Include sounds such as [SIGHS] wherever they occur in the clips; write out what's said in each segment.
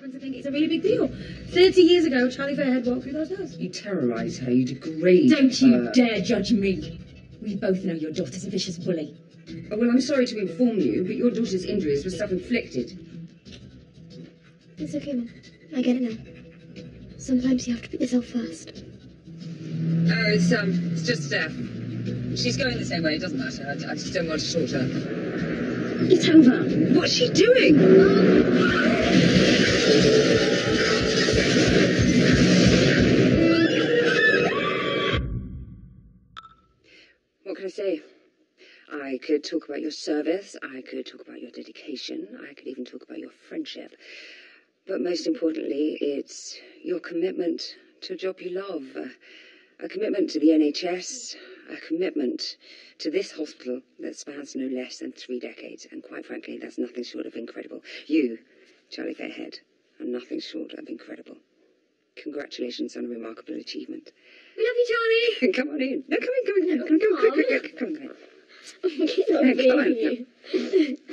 happen to think it's a really big deal. Thirty years ago, Charlie Fairhead walked through those doors. You terrorise her, you degrade her. Don't you dare judge me. We both know your daughter's a vicious bully. Oh, well, I'm sorry to inform you, but your daughter's injuries were self-inflicted. It's okay, Mum. I get it now. Sometimes you have to put yourself first. Oh, it's um, it's just Steph. She's going the same way. It doesn't matter. I, I just don't want to short her. It's over. What's she doing? What can I say? I could talk about your service. I could talk about your dedication. I could even talk about your friendship. But most importantly, it's your commitment to a job you love. A, a commitment to the NHS. A commitment to this hospital that spans no less than three decades. And quite frankly, that's nothing short of incredible. You, Charlie Fairhead, are nothing short of incredible. Congratulations on a remarkable achievement. We love you, Charlie. [LAUGHS] come on in. No, come in, come in. Come come quick, quick. Come on, come on. [LAUGHS] Come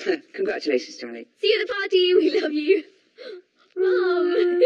on. [LAUGHS] Congratulations, Charlie. See you at the party. We love you. Mum.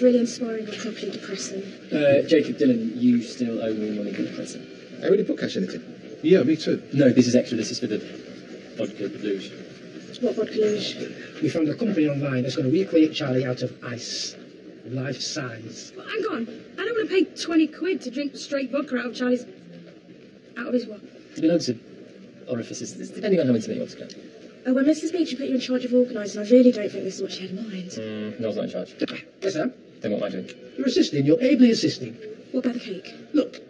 Out if that is really inspiring or properly depressing. Uh, Jacob Dylan, you still owe me money for the present. I already put cash in it. Yeah, me too. No, this is extra. This is for the vodka luge. What vodka luge? We found a company online that's going to recreate Charlie out of ice. Life size. Well, hang on. I don't want to pay 20 quid to drink straight vodka out of Charlie's. out of his what? There'll be loads of orifices, this- depending on how intimate you want to go. Oh, when Mrs. Beauchamp put you in charge of organising, I really don't think this is what she had in mind. Mm, Noel's not in charge. Yes, Sam? Then what am I doing? You're assisting. You're ably assisting. What about the cake? Look,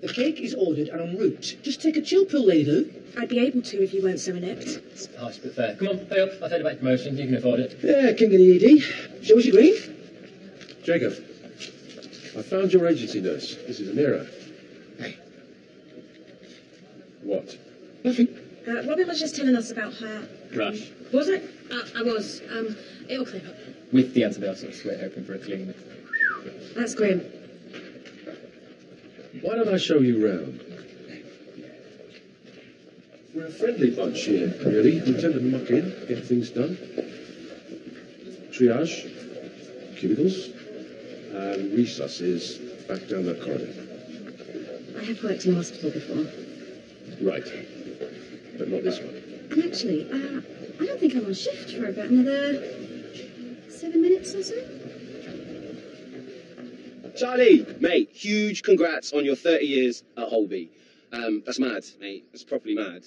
the cake is ordered and en route. Just take a chill pill, lady. I'd be able to if you weren't so inept. It's harsh but fair. Come on, pay up. I've heard about your promotion. You can afford it. Yeah, king of the ED. Show us your green. Jacob, I found your agency nurse. This is Amira. Hey. What? Nothing. Uh, Robyn was just telling us about her. Rush. Was it? Uh, I was. Um, it'll clear up. With the antibiotics, we're hoping for a clean. That's grim. Why don't I show you round? We're a friendly bunch here, really. We tend to muck in, get things done. Triage, cubicles, and resus is back down that corridor. I have worked in hospital before. Right. But not this one. And actually, uh, I don't think I'm on shift for about another seven minutes or so. Charlie, mate, huge congrats on your 30 years at Holby. Um, that's mad, mate. That's properly mad.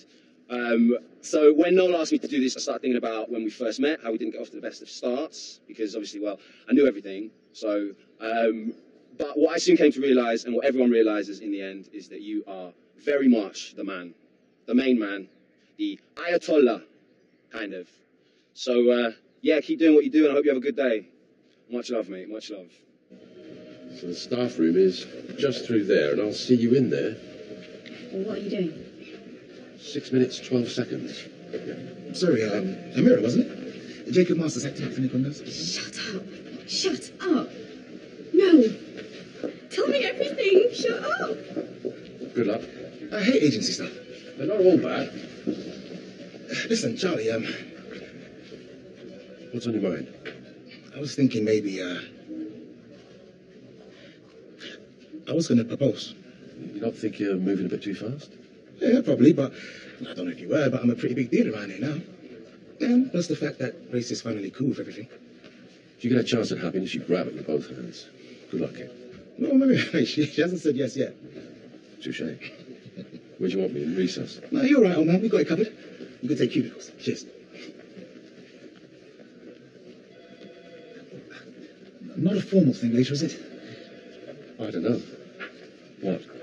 Um, so when Noel asked me to do this, I started thinking about when we first met, how we didn't get off to the best of starts, because obviously, well, I knew everything. So, um, but what I soon came to realise, and what everyone realises in the end, is that you are very much the man, the main man, the Ayatollah, kind of. So, uh, yeah, keep doing what you do, and I hope you have a good day. Much love, mate. Much love. So the staff room is just through there, and I'll see you in there. Well, what are you doing? Six minutes, 12 seconds. Sorry, um, Amira, wasn't it? Jacob Masters acting up for Nick Windows. Shut up. Shut up. No. Tell me everything. Shut up. Good luck. I hate agency stuff. They're not all bad. Listen, Charlie, um, What's on your mind? I was thinking maybe, uh, I was going to propose. You don't think you're moving a bit too fast? Yeah, probably, but I don't know if you were, but I'm a pretty big deal around here now. And plus the fact that Grace is finally cool with everything. If you get a chance at happiness, you grab it with both hands. Good luck, kid. No, maybe she, [LAUGHS] she hasn't said yes yet. Touche. Where do you want me? In resus? No, you're all right, old man. We've got it covered. You can take cubicles. Cheers. Not a formal thing later, is it? I don't know. What?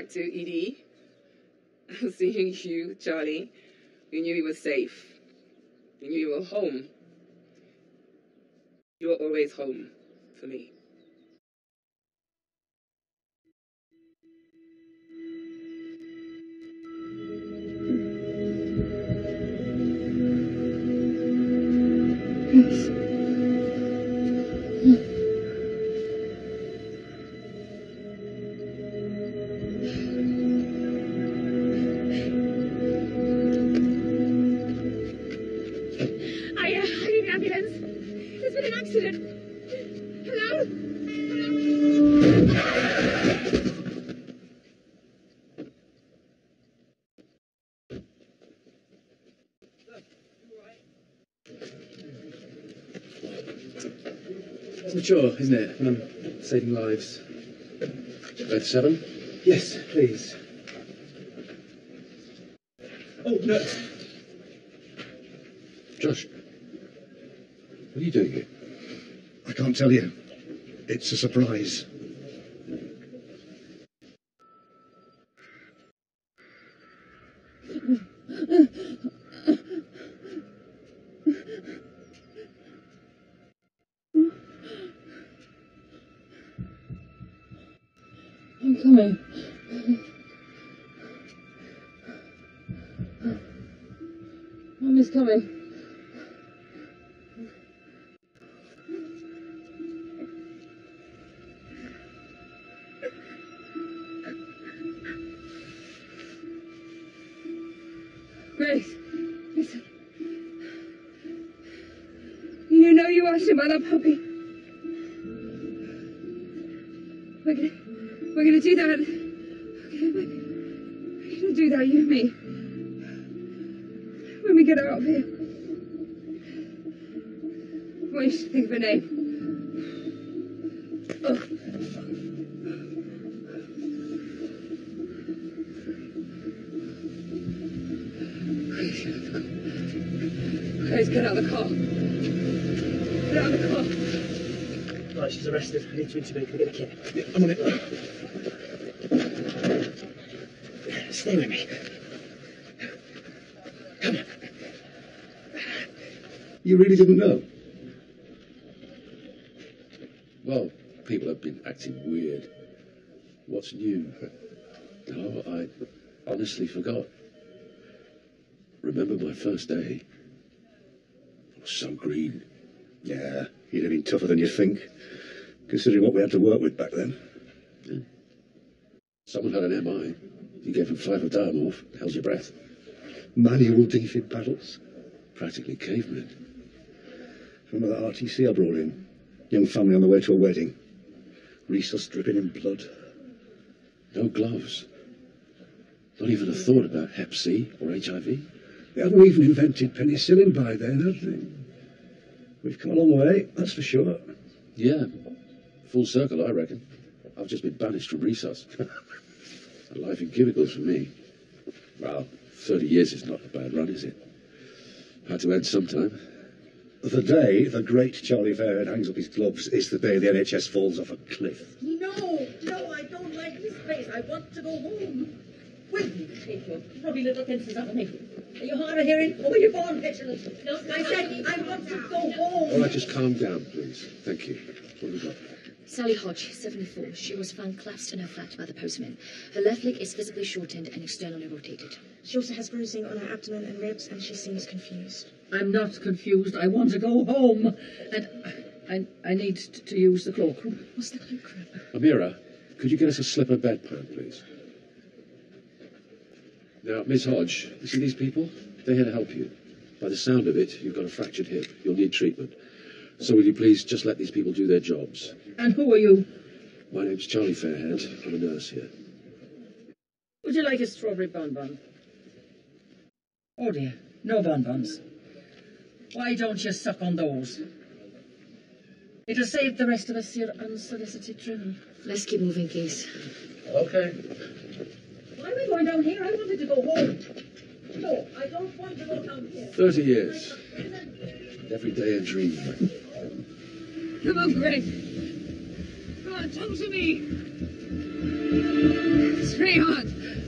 Back to ED, [LAUGHS] seeing you, Charlie, you knew you were safe. You knew you were home. You were always home for me. I, It's mature, isn't it? When I'm saving lives. Bed seven? Yes, please. Oh, no. Josh. What are you doing here? I can't tell you. It's a surprise. Arrested. I need to intervene. Can I get a kit? Yeah, I'm on it. Stay with me. Come on. You really didn't know? Well, people have been acting weird. What's new? No, I honestly forgot. Remember my first day? I was so green. Yeah, you'd have been tougher than you think, considering what we had to work with back then. Someone had an MI. You gave him five of Diamorph. Held your breath. Manual defib paddles. Practically cavemen. Remember that RTC I brought in? Young family on the way to a wedding. Resus dripping in blood. No gloves. Not even a thought about Hep C or HIV. They hadn't even invented penicillin by then, had they? We've come a long way, that's for sure. Yeah. Full circle, I reckon. I've just been banished from resus. [LAUGHS] a life in cubicles for me. Well, 30 years is not a bad run, is it? Had to end sometime. The day the great Charlie Fairhead hangs up his gloves is the day the NHS falls off a cliff. No, no, I don't like this place. I want to go home. Will you take your probably little pencils out of me? Are you hard of hearing? Oh, or were you born petulant? No, I said I want to go home. All right, just calm down, please. Thank you. What have we got? Sally Hodge, 74. She was found collapsed in her flat by the postman. Her left leg is visibly shortened and externally rotated. She also has bruising on her abdomen and ribs, and she seems confused. I'm not confused. I want to go home. And I, I need to use the cloakroom. What's the cloakroom? Amira, could you get us a slipper bedpan, please? Now, Miss Hodge, you see these people? They're here to help you. By the sound of it, you've got a fractured hip. You'll need treatment. So will you please just let these people do their jobs? And who are you? My name's Charlie Fairhead. I'm a nurse here. Would you like a strawberry bonbon? Oh dear, no bonbons. Why don't you suck on those? It'll save the rest of us your unsolicited trouble. Let's keep moving, please. Okay. Why are we going down here? I wanted to go home. No, I don't want to go down here. 30 years. Every day a dream. Come on, Greg. Talk to me. Sweetheart. Greg,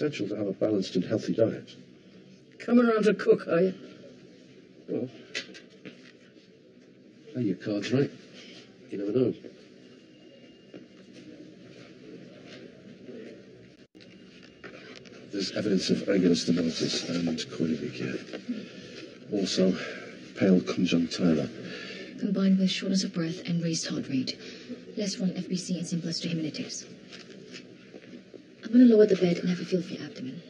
essential to have a balanced and healthy diet. Coming around to cook, are you? Well, play your cards right. You never know. There's evidence of angular stomatitis and koilonychia Also, pale conjunctiva. Combined with shortness of breath and raised heart rate. Let's run FBC and some bloodstream analytics. I'm going to lower the bed and have a feel for your abdomen.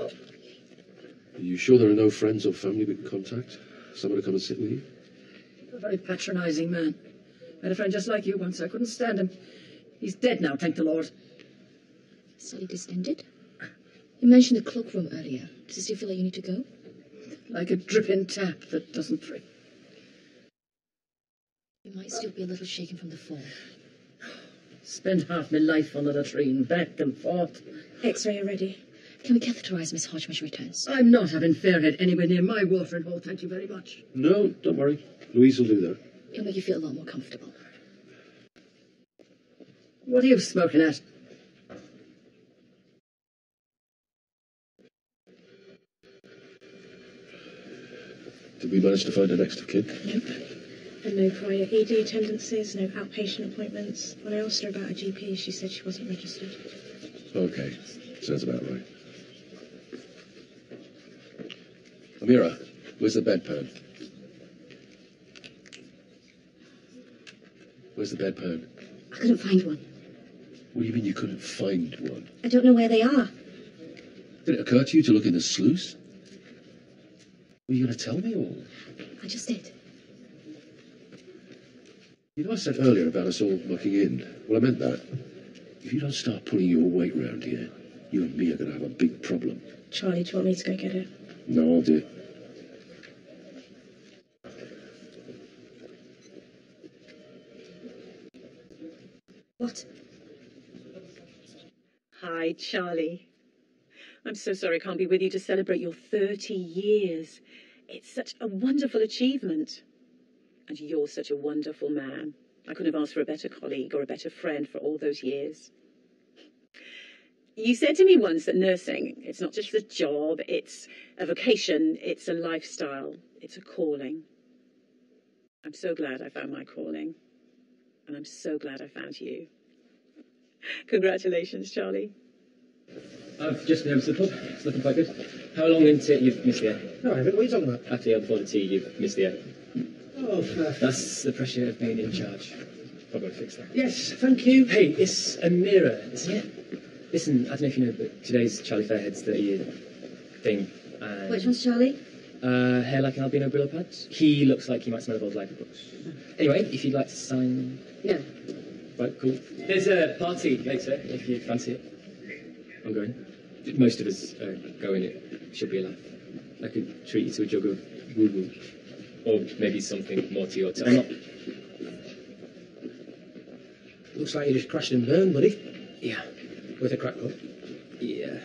Are you sure there are no friends or family we can contact? Someone to come and sit with you're A very patronising man. I had a friend just like you once. I couldn't stand him. He's dead now, thank the Lord. Study distended? You mentioned the cloakroom earlier. Does this still feel like you need to go? Like a dripping tap that doesn't drip. You might still be a little shaken from the fall. Spent half my life on the latrine, back and forth. X-ray already. Can we catheterize Miss Hodge when she returns? I'm not having Fairhead anywhere near my watering hole, thank you very much. No, don't worry. Louise will do that. It'll make you feel a lot more comfortable. What are you smoking at? Did we manage to find an extra kid? kin? Nope. And no prior ED attendances, no outpatient appointments. When I asked her about a GP, she said she wasn't registered. Okay, sounds about right. Amira, where's the bedpan? Where's the bedpan? I couldn't find one. What do you mean you couldn't find one? I don't know where they are. Did it occur to you to look in the sluice? Were you going to tell me all? I just did. You know I said earlier about us all mucking in. Well, I meant that. If you don't start pulling your weight round here, you and me are going to have a big problem. Charlie, do you want me to go get it? No, I'll do it. What? Hi, Charlie. I'm so sorry I can't be with you to celebrate your 30 years. It's such a wonderful achievement. And you're such a wonderful man. I couldn't have asked for a better colleague or a better friend for all those years. You said to me once that nursing, it's not just a job, it's a vocation, it's a lifestyle, it's a calling. I'm so glad I found my calling. And I'm so glad I found you. Congratulations, Charlie. I've just been over to the pub. It's looking quite good. How long into it you've missed the air? No, haven't. what are you talking about? After the hour before the tea, you've missed the air. Oh, uh, That's the pressure of being in charge. Probably fix that. yes, thank you. Hey, it's Amira, isn't it? Listen, I don't know if you know, but today's Charlie Fairhead's 30 year thing. And, Which one's Charlie? Uh, hair like an albino Brillo pads. He looks like he might smell of old library books. Anyway, if you'd like to sign. No. Right, cool. There's a party later, if you fancy it. I'm going. Most of us are going. It should be a laugh. I could treat you to a jug of woo woo. Or maybe something more to your taste. Looks like you just crashed and burned, buddy. Yeah. With a crack up. Yeah.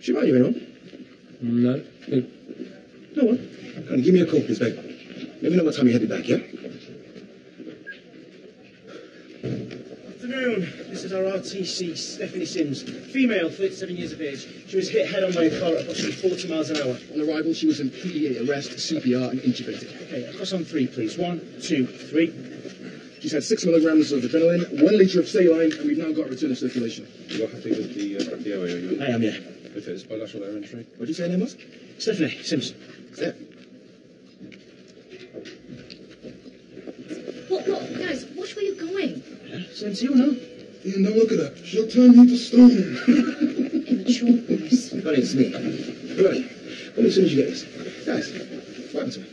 She mind you in No. No. No one. Honey, give me a call, please, babe. Let me know what time you're headed back, yeah? Afternoon. This is our RTC, Stephanie Sims. Female, 37 years of age. She was hit head on by a car at approximately 40 miles an hour. On arrival, she was in PEA arrest, CPR, and intubated. Okay, across on three, please. One, two, three. She's had six milligrams of adrenaline, one litre of saline, and we've now got a return of circulation. You're happy with the, uh, the OA, are you? I am, yeah. If it's bilateral air entry. What'd you say her name was? Stephanie Sims. Yeah. What, what? Guys, watch where you're going. Sims, you know. Iain, don't look at her. She'll turn you to stone. Immature boys. Honey, it's me. Honey, call as soon as you get this. Guys, what happened to her?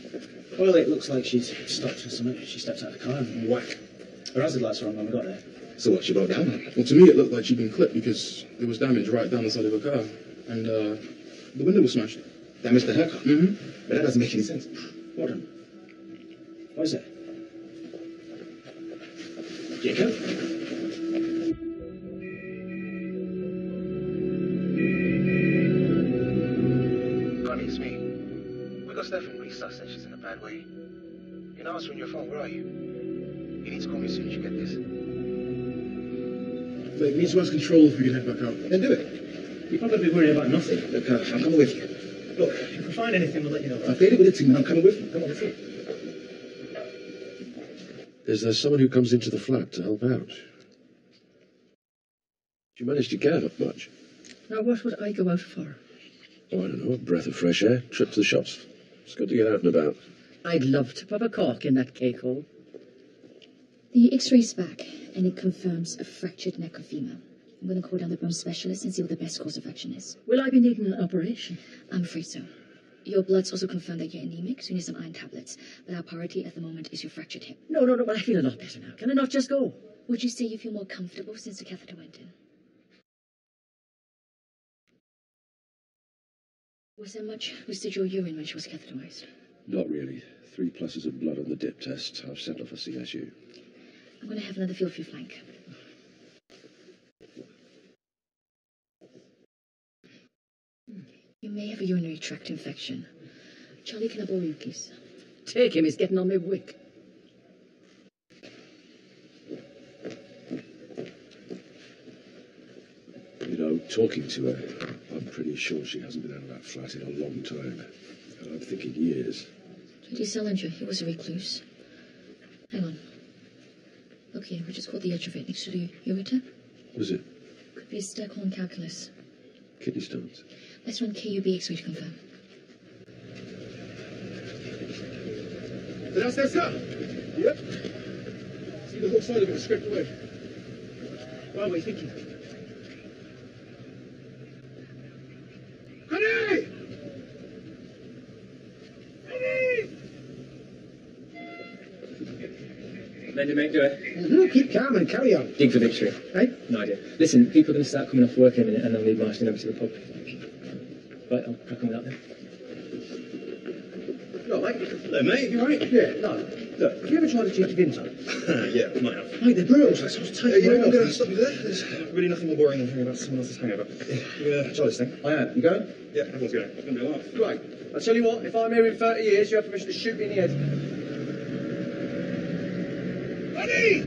Well, it looks like she's stopped or something. She stepped out of the car and whack. Her hazard lights were on when we got there. So what, she broke down? Well, to me, it looked like she'd been clipped because there was damage right down the side of her car, and uh, the window was smashed. Damage to her car? Mm-hmm. But that doesn't make any sense. Hold on. What is it? Jacob? Bad way. You're not answering your phone. Where are you? You need to call me as soon as you get this. Look, it needs to have control if we can head back out. Then do it. You're probably worried about nothing. Look, uh, I'm coming with you. Look, if we find anything, we'll let you know. I've played it with the team and I'm coming with you. Come on, let's go. Is there someone who comes into the flat to help out? Do you manage to get out much? Now, what would I go out for? Oh, I don't know, a breath of fresh air, trip to the shops. It's good to get out and about. I'd love to pop a cork in that cake hole. The x-ray's back, and it confirms a fractured neck of femur. I'm going to call down the bone specialist and see what the best course of action is. Will I be needing an operation? I'm afraid so. Your bloods also confirm that you're anemic, so you need some iron tablets. But our priority at the moment is your fractured hip. No, no, no, but I feel a lot better now. Can I not just go? Would you say you feel more comfortable since the catheter went in? Was there much residual urine when she was catheterized? Not really. Three pluses of blood on the dip test. I've sent off a CSU. I'm going to have another feel for your flank. You may have a urinary tract infection. Charlie, can I borrow you, please? Take him, he's getting on my wick. You know, talking to her, I'm pretty sure she hasn't been out of that flat in a long time. And I'm thinking years. J.D. Salinger, he was a recluse. Hang on. Look here, we just caught the edge of it next to the ureter. What is it? Could be a staghorn calculus. Kidney stones? Let's run KUB X-ray to confirm. The downstairs car? Yep. See the whole side of it is scraped away. Well, what are you thinking? Honey! Honey! Then you make do it. Mm-hmm. Keep calm and carry on. Dig for victory. Hey? No idea. Listen, people are going to start coming off work in a minute and they'll leave marching over to the pub. Right, I'll crack on with that then. No, mate. Hello, mate. You alright? Yeah, no. Look, have you ever tried to cheat your Vimto? yeah, might have. Mate, they're brutal. That's what's Hey, taking you know, right I'm going off. to stop you there. There's really nothing more boring than hearing about someone else's hangover. You uh, try this thing. I am. You going? Yeah, everyone's going. It's going to be a laugh. Great. I'll tell you what, if I'm here in 30 years, you have permission to shoot me in the head. Honey!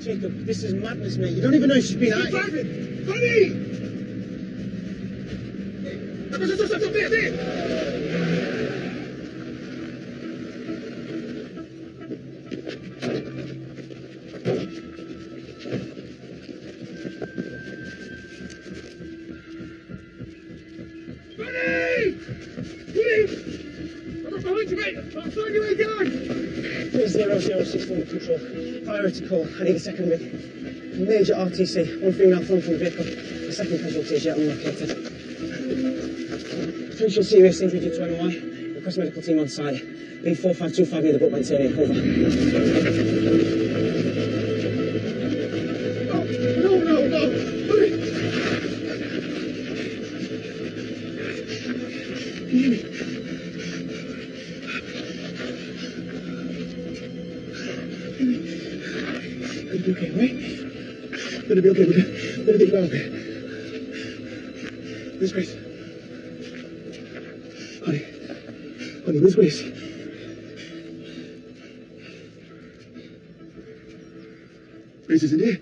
Jacob, this is madness, mate. You don't even know she's been out. driving! Honey! Stop, stop, stop, stop, there, there! Zero zero six one control. Priority call. I need a second rig. Major RTC. One female thrown from vehicle. The second casualty is yet unlocated. Potential serious injury to MOI. Request medical team on site. B four five two five near the book Mantinia. Over. Gonna be okay. We're gonna, gonna get you. Where's Grace? Honey. Honey, where's Grace? Grace isn't here.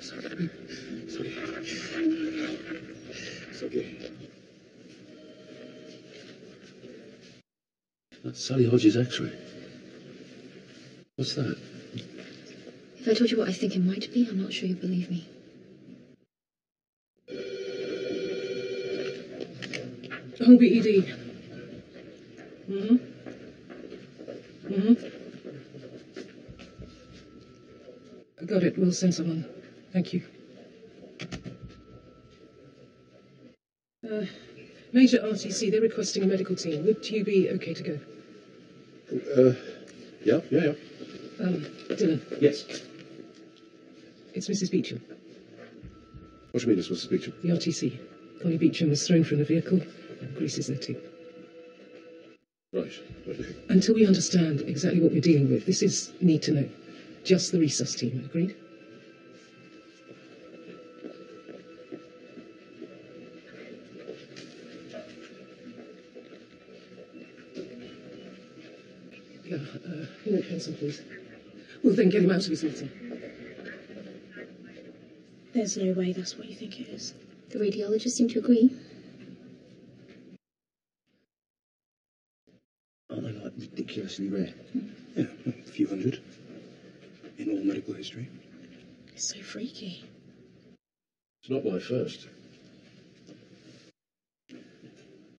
Sorry. Sorry. It's okay. That's Hodges' X-ray. What's that? If I told you what I think it might be, I'm not sure you'd believe me. Holby ED. Mm-hmm. Mm-hmm. Got it. We'll send someone. Thank you. Uh, Major RTC, they're requesting a medical team. Would you be okay to go? Uh, yeah, yeah, yeah. Um, Dylan, Yes. it's Mrs. Beauchamp, What do you mean was a picture? the RTC. Connie Beauchamp was thrown from the vehicle. There too. Right. okay. Until we understand exactly what we're dealing with, this is need to know. Just the resus team, agreed? Henrik Hansen, please. Well, then get him out of his meeting. There's no way that's what you think it is. The radiologists seem to agree. Aren't they like ridiculously rare? Yeah, [LAUGHS] a few hundred in all medical history. It's so freaky. It's not my first.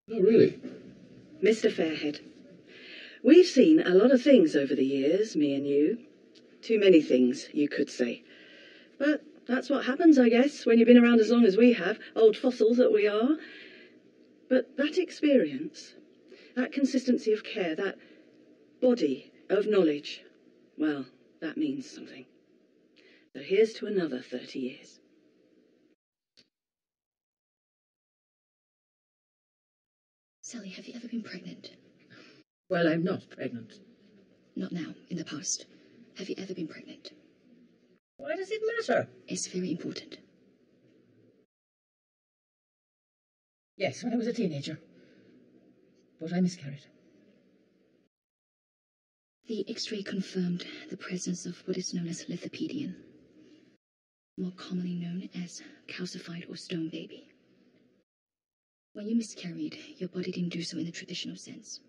No, really. Mr. Fairhead, we've seen a lot of things over the years, me and you. Too many things, you could say. But that's what happens, I guess, when you've been around as long as we have, old fossils that we are. But that experience, that consistency of care, that body of knowledge, well, that means something. So here's to another 30 years. Sally, have you ever been pregnant? Well, I'm not pregnant. Not now, in the past. Have you ever been pregnant? Why does it matter? It's very important. Yes, when I was a teenager. But I miscarried. The X-ray confirmed the presence of what is known as lithopedion, more commonly known as calcified or stone baby. When you miscarried, your body didn't do so in the traditional sense.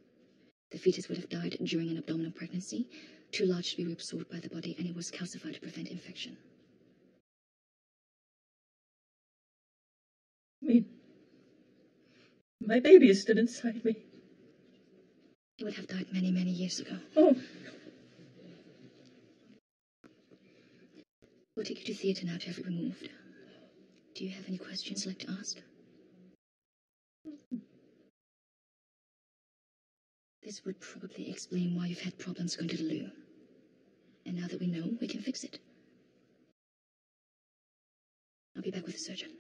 The fetus would have died during an abdominal pregnancy, too large to be reabsorbed by the body, and it was calcified to prevent infection. I mean, my baby is still inside me. It would have died many, many years ago. Oh, We'll take you to theatre now to have it removed. Do you have any questions you'd like to ask? This would probably explain why you've had problems going to the loo. And now that we know, we can fix it. I'll be back with the surgeon.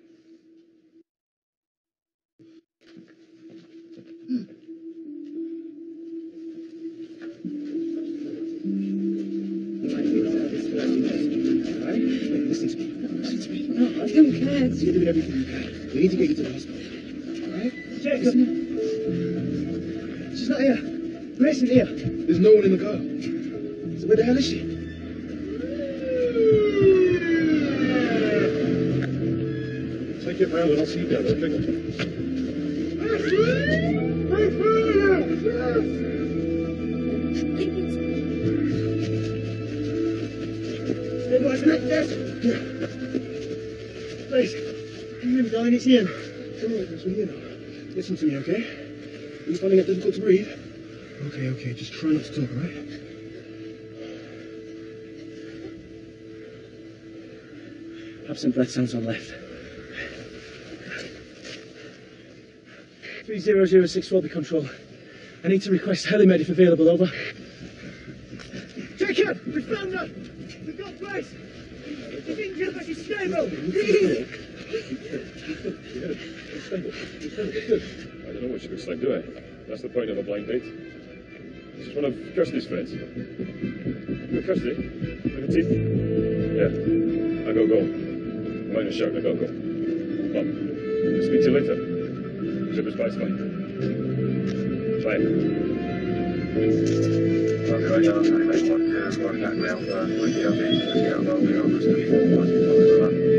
Right? Wait, listen to me. Listen to me. No, I don't care. You're doing everything you can. We need to get you to the hospital. All right? Jacob! She's not here. Grace isn't here. There's no one in the car. So where the hell is she? Take it round and I'll see you down, okay? Hey, boys, neck desk. Grace, remember, darling, it's Iain. It's right, Grace, we're here now. Listen to me, okay? Are you finding it difficult to breathe? Okay, okay, just try not to talk, all right? Absent breath sounds on left. 3006 Robbie Control. I need to request helimed if available, over. Jacob! We found her! We've got Grace! She's injured, but she's stable! I don't know what she looks like, do I? That's the point of a blind date. She's one of Kirsty's friends. Uh, Kirsty, with the teeth? Yeah. I gotta go. Mine is sharp, I gotta go. Well, I'll speak to you later. Zipper's bye's fine. Bye. Okay, right now, I make one to contact rail for 20LB, Alpha, we are Mr. 4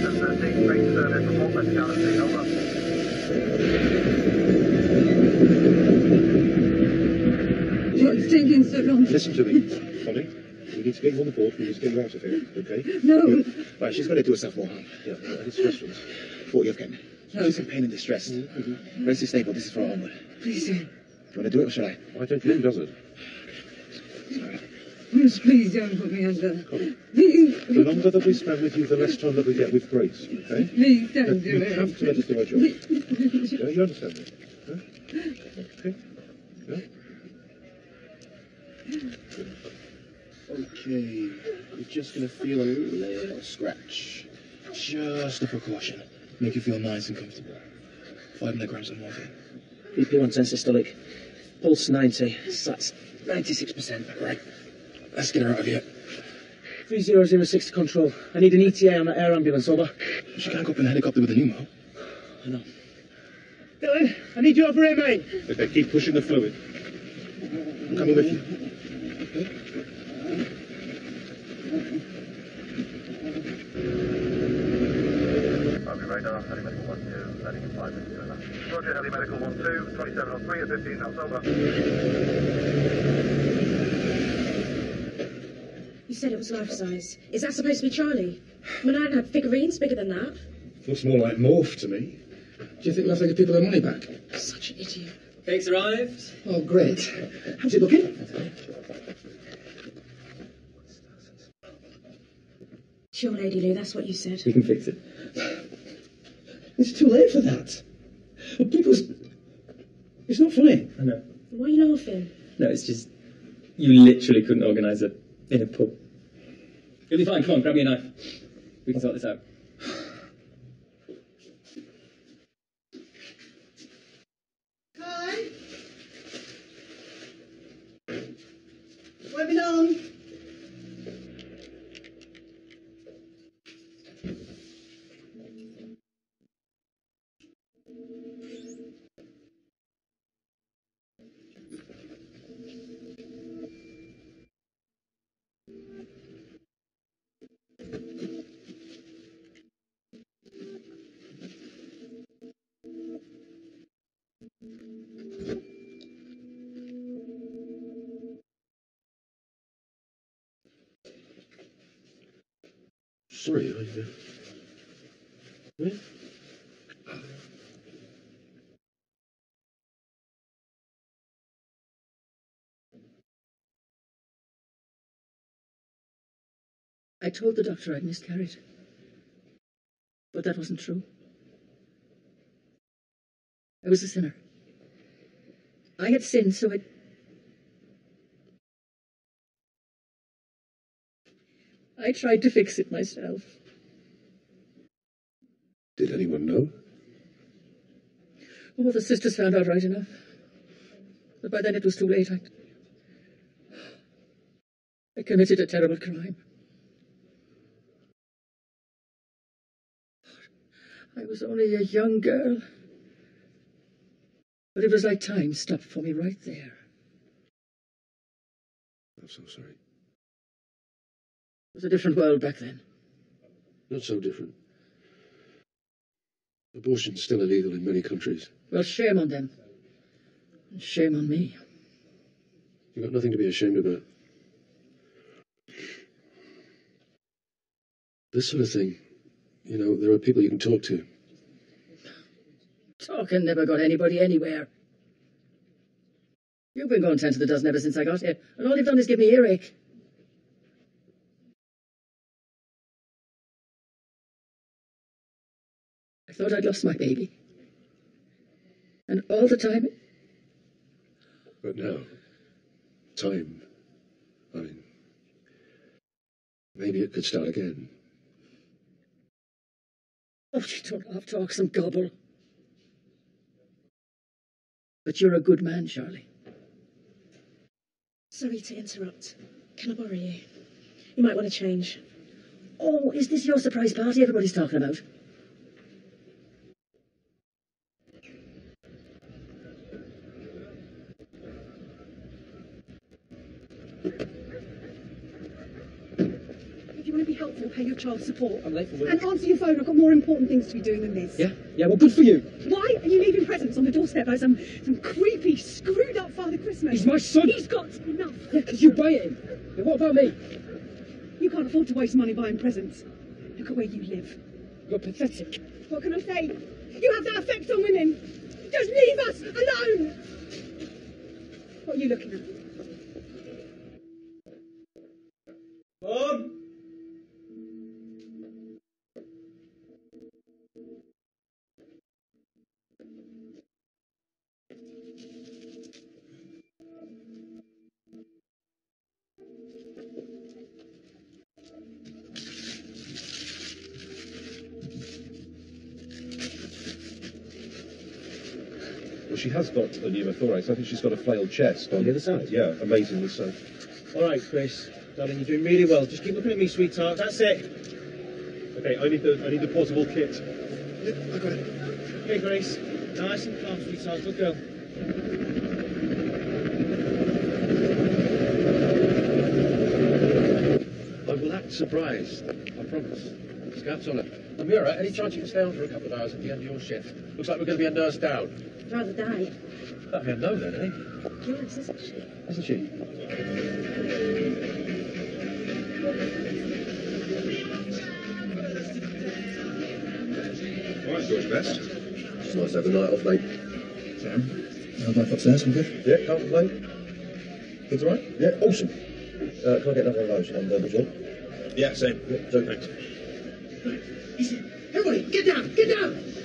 12, 13, break service, report verticality, over. What's taking so long? Listen to me, [LAUGHS] Connie. We need to get you on the board. We need to get you out of here, okay? No. Right, she's going to do herself more harm. Yeah, right, it's stressful. What you've getting? She's in pain and distress. Mm-hmm, mm-hmm. Rest is stable. This is for her onward. Please, Do you want to do it or shall I? I don't think does it. Please, please don't put me under. Please, The longer that we spend with you, the less time that we get with Grace, okay? please don't do You it. have to let us do our job. Yeah, you understand me? Huh? Okay? Yeah? Okay, we're just gonna feel a little scratch. Just a precaution. Make you feel nice and comfortable. Five milligrams of morphine. BP 110 systolic. Pulse 90. Sats 96%. Right. Let's get her out of here. 3006 to control. I need an ETA on that air ambulance, over. She can't go up in a helicopter with a pneumo. I know. Dylan, I need you over here, mate. Okay, keep pushing the fluid. I'm coming with you. Okay, right now, Heli Medical 12, landing in 5 minutes. Roger, Heli Medical 12, 2703 at 15 knots, over. You said it was life size. Is that supposed to be Charlie? I mean, I had figurines bigger than that. Looks more like morph to me. Do you think they'll take people their money back? Such an idiot. Cake's arrived. Oh, great. How's it looking? Sure, Lady Lou, that's what you said. We can fix it. It's too late for that. Well, people's... It's not funny. I know. Why are you laughing? No, it's just you literally couldn't organise it in a pub. You'll be fine. Come on, grab me a knife. We can sort this out. Kai? Won't be long. I... Uh... Where? I told the doctor I'd miscarried. But that wasn't true. I was a sinner. I had sinned, so I. I tried to fix it myself. Did anyone know? Oh, the sisters found out right enough. But by then it was too late. I, I committed a terrible crime. I was only a young girl. But it was like time stopped for me right there. I'm so sorry. It was a different world back then. Not so different. Abortion's still illegal in many countries. Well, shame on them. And shame on me. You've got nothing to be ashamed about. This sort of thing, you know, there are people you can talk to. Talking never got anybody anywhere. You've been going ten to the dozen ever since I got here, and all you've done is give me earache. I thought I'd lost my baby. And all the time, But now, time. I mean, maybe it could start again. oh, you don't half talk some gobble. But you're a good man, Charlie. Sorry to interrupt. Can I borrow you? You might want to change. Oh, is this your surprise party everybody's talking about? If you want to be helpful, pay your child support. I'm late for work. And answer your phone. I've got more important things to be doing than this. Yeah? Yeah, well, good for you. Why are you leaving presents on the doorstep by some, some creepy, screwed up Father Christmas? He's my son. He's got enough. Yeah, because you buy him. Yeah, what about me? You can't afford to waste money buying presents. Look at where you live. You're pathetic. What can I say? You have that effect on women. Just leave us alone. What are you looking at? Mom? Well, she has got a pneumothorax. I think she's got a flailed chest. On the other side? Yeah, amazingly so. All right, Chris. Darling, you're doing really well. Just keep looking at me, sweetheart. That's it. Okay, I need the I need the portable kit. I got it. Okay, Grace. Nice and calm, sweetheart. Good girl. I will act surprised. I promise. Scouts on it. Amira, any chance you can stay on for a couple of hours at the end of your shift? Looks like we're going to be a nurse down. I'd rather die. That'd be a no then, eh? Yours, isn't she? Isn't she? All right, George Best. It's nice to have a night off, mate. Sam, how's life upstairs? All good? Yeah, can't complain. Kids all right? Yeah, awesome. Uh, can I get another one of those? And uh, would you? Yeah, same. Yeah, so thanks. Everybody, get down! Get down!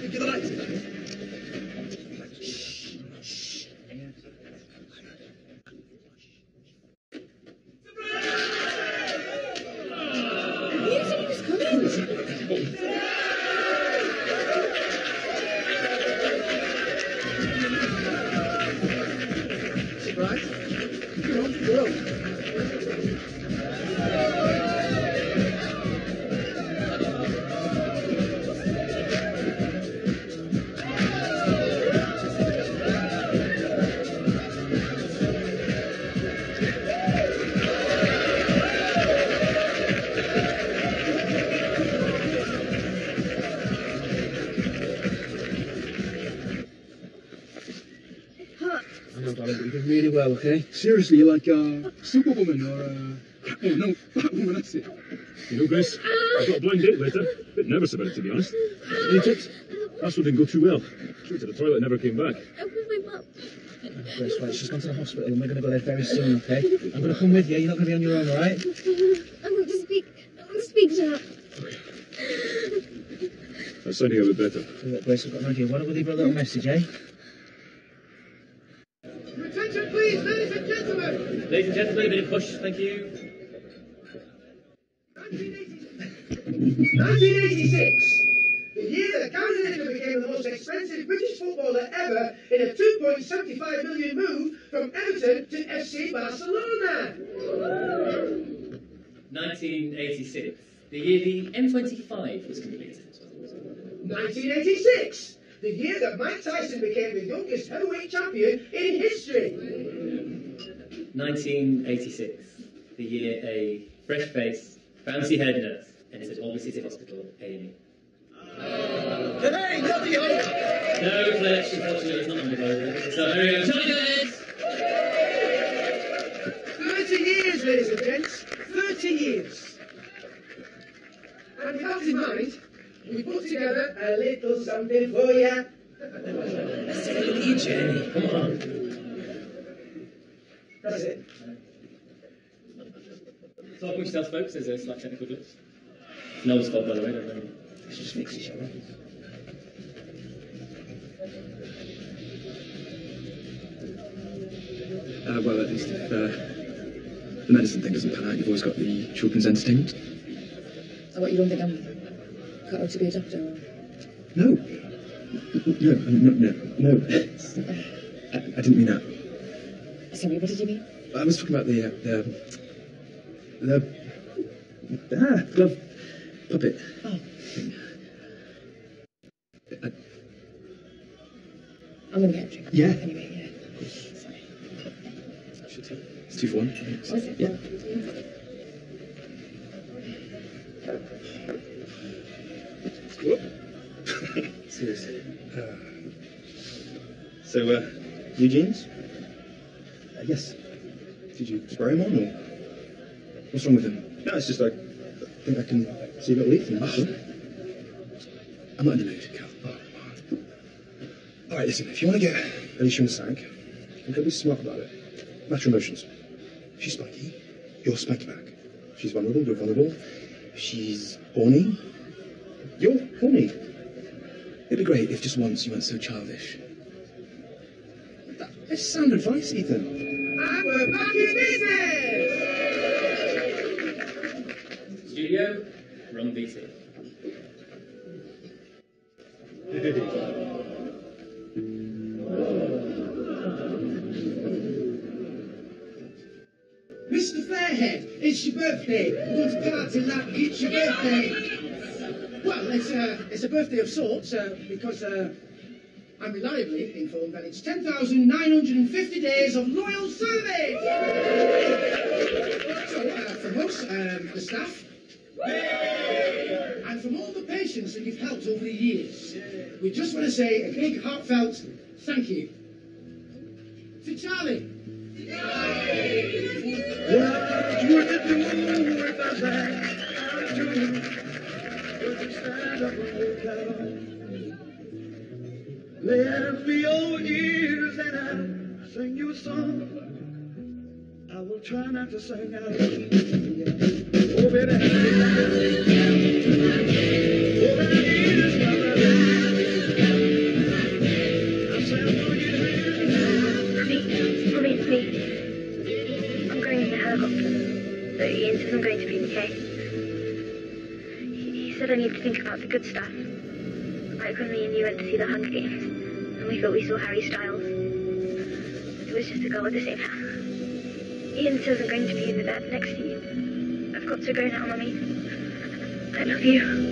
Well, okay? Seriously, you're like uh, Superwoman or uh, oh no, Batwoman. That's it. You know, Grace, I've got a blind date later. Bit nervous about it, to be honest. Any tips? Last one didn't go too well. She went to the toilet and never came back. Oh my mom. Grace, right, she's gone to the hospital and we're going to go there very soon, okay? I'm going to come with you. You're not going to be on your own, all right? I want to speak. I want to speak to her. That's sounding a bit better. Look, Grace, I've got an idea. Why don't we leave her a little message, eh? Attention, please, ladies and gentlemen. Ladies and a bit of push, thank you. 1986, the year that Gary Lineker became the most expensive British footballer ever in a 2.75 million move from Everton to FC Barcelona. 1986, the year the M25 was completed. 1986, the year that Mike Tyson became the youngest heavyweight champion in history. 1986, the year a fresh-faced, bouncy-haired nurse entered a Holby City Hospital A&E. Hey, nothing No, Fletch, unfortunately, it's not on the global. So, here we go. Johnny Goodhead! 30 years, ladies and gents. 30 years. And with that in mind, we put together a little something for you. Let's take a look at your journey. Come on. That's it. Talk with yourself, folks. There's a slight technical glitch. Noel's fault, by the way. Don't worry. Let's just fix it, shall we? Uh, well, at least if uh, the medicine thing doesn't pan out, you've always got the children's entertainment. Oh, what, you don't think I'm cut out to be a doctor? Or... No. No, no, no, no. I, I didn't mean that. Sorry, what did you mean? I was talking about the, uh, the, the, ah, glove puppet. Oh. I, I'm gonna get a drink. Yeah. Anyway, yeah. Sorry. it's two for one. Was it? Yeah. [LAUGHS] Seriously. So, uh, new jeans? Uh, yes. Did you spray him on, or what's wrong with him? No, it's just I think I can see a little in them. I'm not in the mood, Cal. All right, listen. If you want to get Alicia in the sack, you've got to be smart about it. Your emotions. She's spiky. You're spiky back. She's vulnerable. You're vulnerable. She's horny. You're horny. It'd be great if just once you weren't so childish. That's sound advice, Ethan. Mr. Fairhead, it's your birthday. To party like it's your birthday. Well, it's a, it's a birthday of sorts uh, because uh, I'm reliably informed that it's 10,950 days of loyal service. So, uh, from us, um, the staff, and from all the patients that you've helped over the years, we just want to say a big heartfelt thank you. To Charlie. Stand up and I'll sing you a song. I will try not to sing out. Baby, all I need is my I said, I'm gonna get Please, promise me. I'm going in the helicopter. Iain says I'm going to be okay. He, he said I need to think about the good stuff. Like when me and you went to see the Hunger Games, and we thought we saw Harry Styles. It was just a girl with the same hair. Iain says I'm going to be in the bed next to you. Got to go now, Mummy. I love you.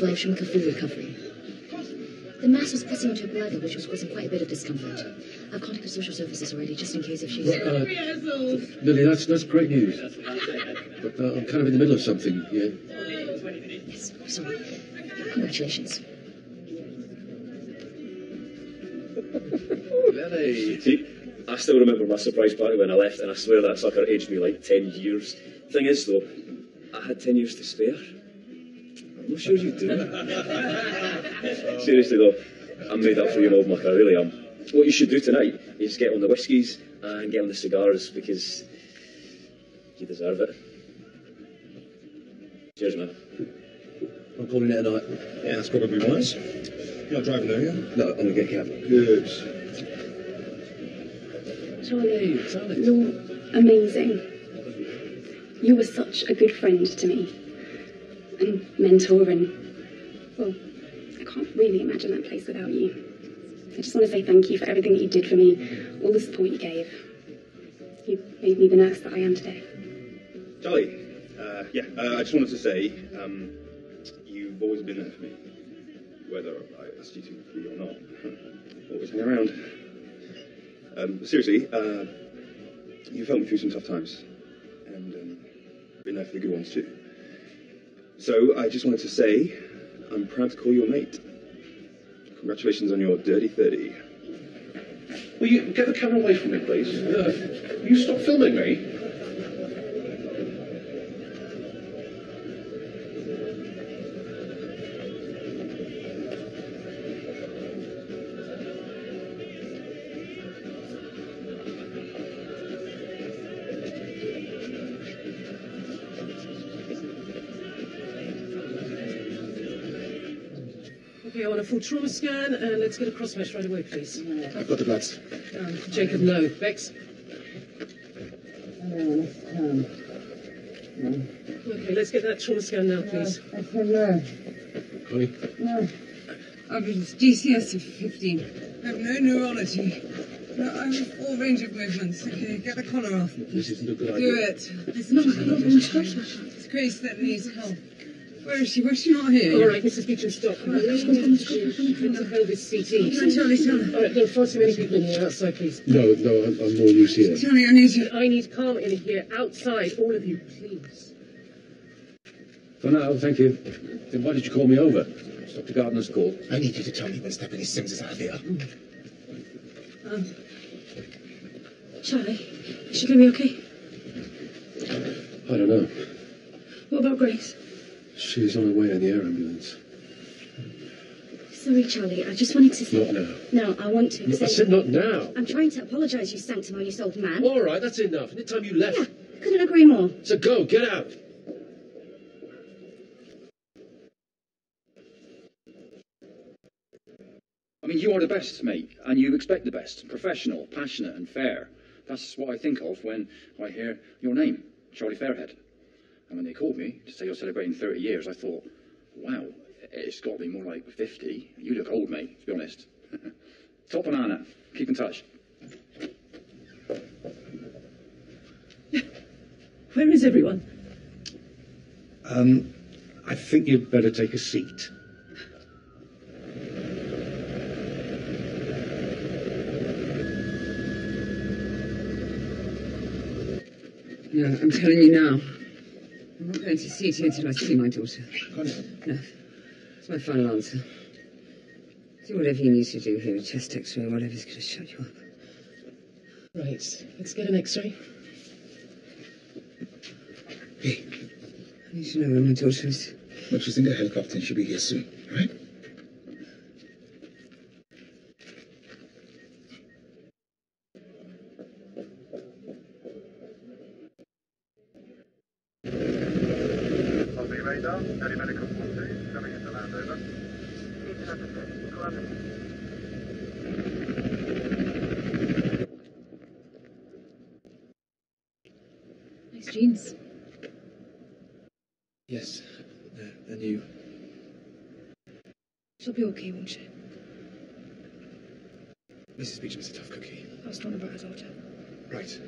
Think if all goes well, she'll make a full recovery. The mass was pressing onto her bladder, which was causing quite a bit of discomfort. I've contacted social services already, just in case if she's... Well, uh, Lily, that's, that's great news. But uh, I'm kind of in the middle of something here. Yes, sorry. Congratulations. Lily. See, I still remember my surprise party when I left, and I swear that sucker aged me like 10 years. Thing is, though, I had 10 years to spare. I'm sure you do. [LAUGHS] Seriously, though, I'm made up for you, old muck, I really am. What you should do tonight is get on the whiskies and get on the cigars because you deserve it. Cheers, man. I'm calling it a night. Yeah, that's probably wise. You're not driving there, are you? No, I'm going to get a cab. Good. Charlie, Charlie. You're amazing. You were such a good friend to me. And mentor and well, I can't really imagine that place without you. I just want to say thank you for everything that you did for me, all the support you gave. You made me the nurse that I am today. Charlie, uh, yeah, uh, I just wanted to say, um, you've always been there for me. Whether I asked you to be or not. [LAUGHS] always been around. Um, seriously, uh, you've helped me through some tough times. And um, been there for the good ones too. So I just wanted to say, I'm proud to call you a mate. Congratulations on your dirty 30. Will you get the camera away from me, please? Uh, you stop filming me. Okay, I want a full trauma scan and let's get a crossmatch right away, please. I've got the bloods. Um, Jacob, no. Bex. Okay, let's get that trauma scan now, please. no. Connie? No. I've been GCS of 15. I have no neurology. No, I have all range of movements. Okay, get the collar off. This isn't a good Do idea. it. It's not It's Grace that needs help. Where is she? Where's she not here? All right, Mrs. Beauchamp, stop. Mental pelvis CT. Come on, Charlie, Charlie. All right, there are far too many people in here. Outside, please. No, no, I'm, I'm more use here. Charlie, I need you. I need calm in here. Outside, all of you, please. For now, thank you. Then why did you call me over? It's Dr. Gardner's call. I need you to tell me when Stephanie Sims is out of here. Um, Charlie, is she going to be okay? I don't know. What about Grace? She's on her way in the air ambulance. Sorry, Charlie. I just wanted to say. Not now. No, I want to. No, I said not now. I'm trying to apologise, you sanctimonious old man. All right, that's enough. Any time you left. Yeah, Couldn't agree more. So go, get out. I mean, you are the best, mate, and you expect the best. Professional, passionate, and fair. That's what I think of when I hear your name, Charlie Fairhead. And when they called me to say you're celebrating 30 years, I thought, wow, it's got to be more like 50. You look old, mate, to be honest. [LAUGHS] Top banana. Keep in touch. [LAUGHS] Where is everyone? Um, I think you'd better take a seat. No, I'm telling you now. I'm not going to see it until I see my daughter. No. It's my final answer. Do whatever you need to do here, a chest x-ray, whatever's going to shut you up. Right, let's get an x-ray. I need to know where my daughter is. Look, she's in the helicopter and she'll be here soon, right? Copy radar. Early medical forces coming into land over. Nice jeans. Yes, they're, they're new. She'll be okay, won't she? Mrs. Beauchamp is a tough cookie. I was talking about her daughter. Right.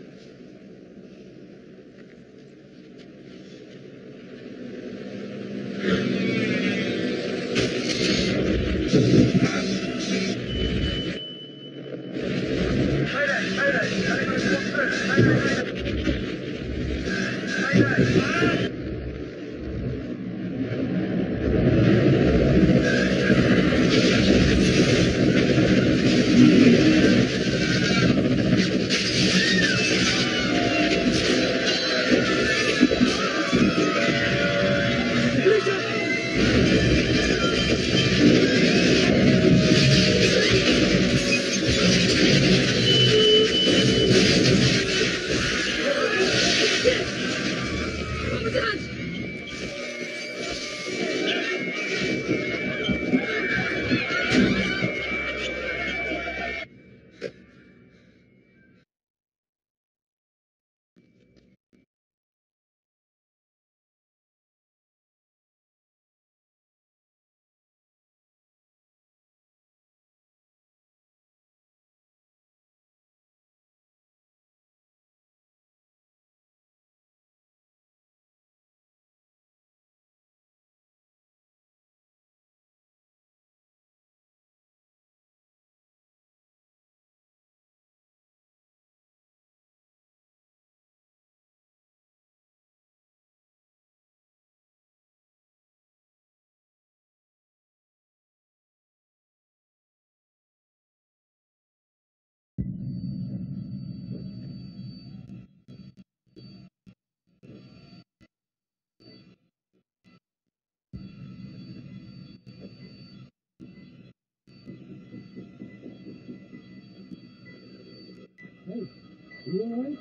You alright?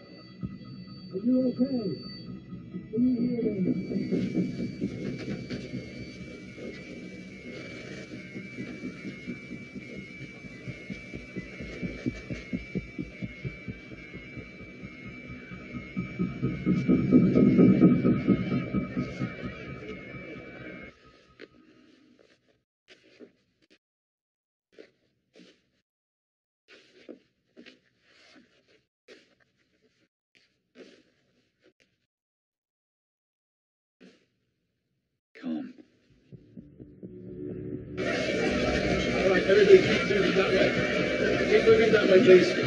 Are you okay? Can you hear me? Calm. All right, everybody keep moving that way. Keep moving that way, please.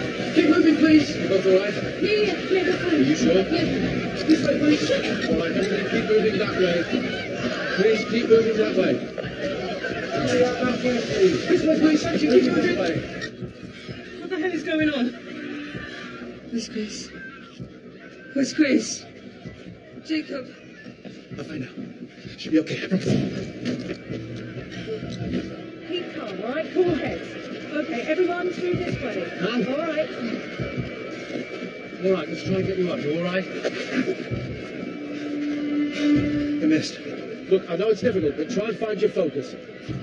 Let's try and get you up. You all right? You missed. Look, I know it's difficult, but try and find your focus.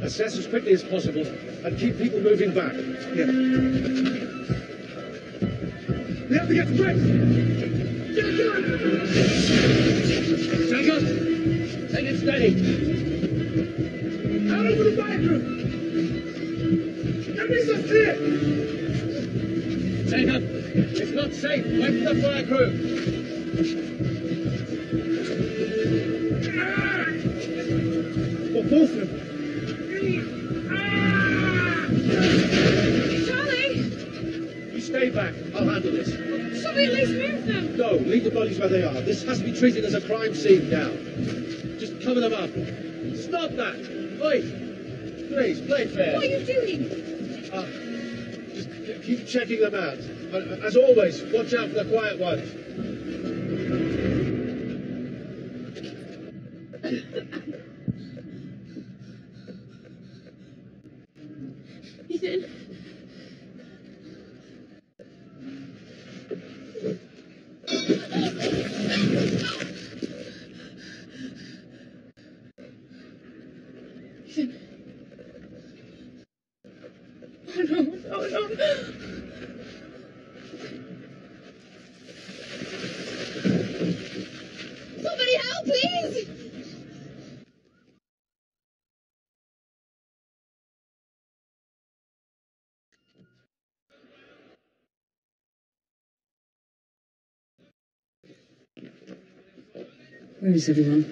Assess as quickly as possible and keep people moving back. Yeah. We have to get to Chris! Jacob! Take it steady. Out over the crew! Get this up clear! Jacob, it's not safe. Wait for the fire crew. Well, both of them. Charlie! You stay back. I'll handle this. Should we at least move them? No, leave the bodies where they are. This has to be treated as a crime scene now. Just cover them up. Stop that! Oi! Please, play fair. What are you doing? Uh, just keep checking them out. Uh, As always, watch out for the quiet ones. Ethan. Where is everyone?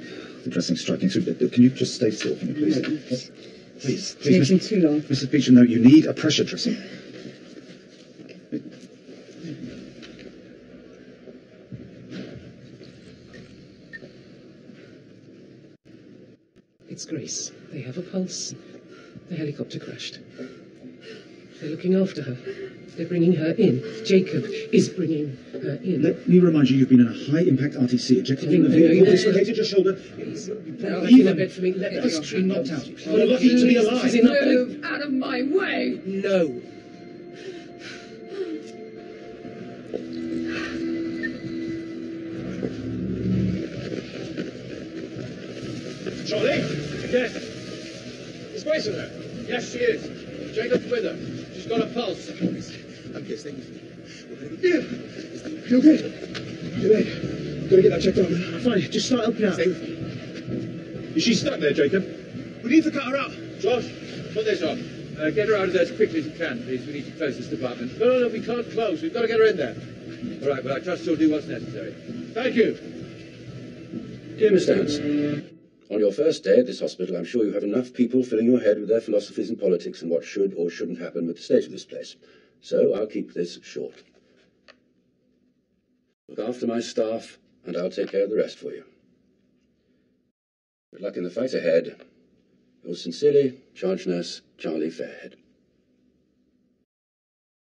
The dressing's striking through. Can you just stay still for me, please? Please, please, Taking too long. Mrs. Beauchamp, no, you need a pressure dressing. It's Grace. They have a pulse. The helicopter crashed. They're looking after her. They're bringing her in. Jacob is bringing her in. Let me remind you, you've been in a high-impact RTC. Ejected from the you vehicle, have. dislocated your shoulder. Now, in the bed for me. Let It's us actually knocked out. You're lucky to be please, alive. This is enough. Move out of my way! No. Charlie? Again. Is Grace in there? Yes, she is. Jacob's with her. She's got a pulse. I'm here, stay with me. Yeah. You okay? You there? Gotta get that checked out. i'm Fine, just start helping out. Stay with me. Is she stuck there, Jacob? We need to cut her out. Josh, put this on. Uh, get her out of there as quickly as you can, please. We need to close this department. No, no, no, we can't close. We've got to get her in there. All right, well, I trust you'll do what's necessary. Thank you. Dear Mr. Hanson, on your first day at this hospital, I'm sure you have enough people filling your head with their philosophies and politics and what should or shouldn't happen with the state of this place. So I'll keep this short. Look after my staff, and I'll take care of the rest for you. Good luck in the fight ahead. Yours sincerely, Charge Nurse Charlie Fairhead.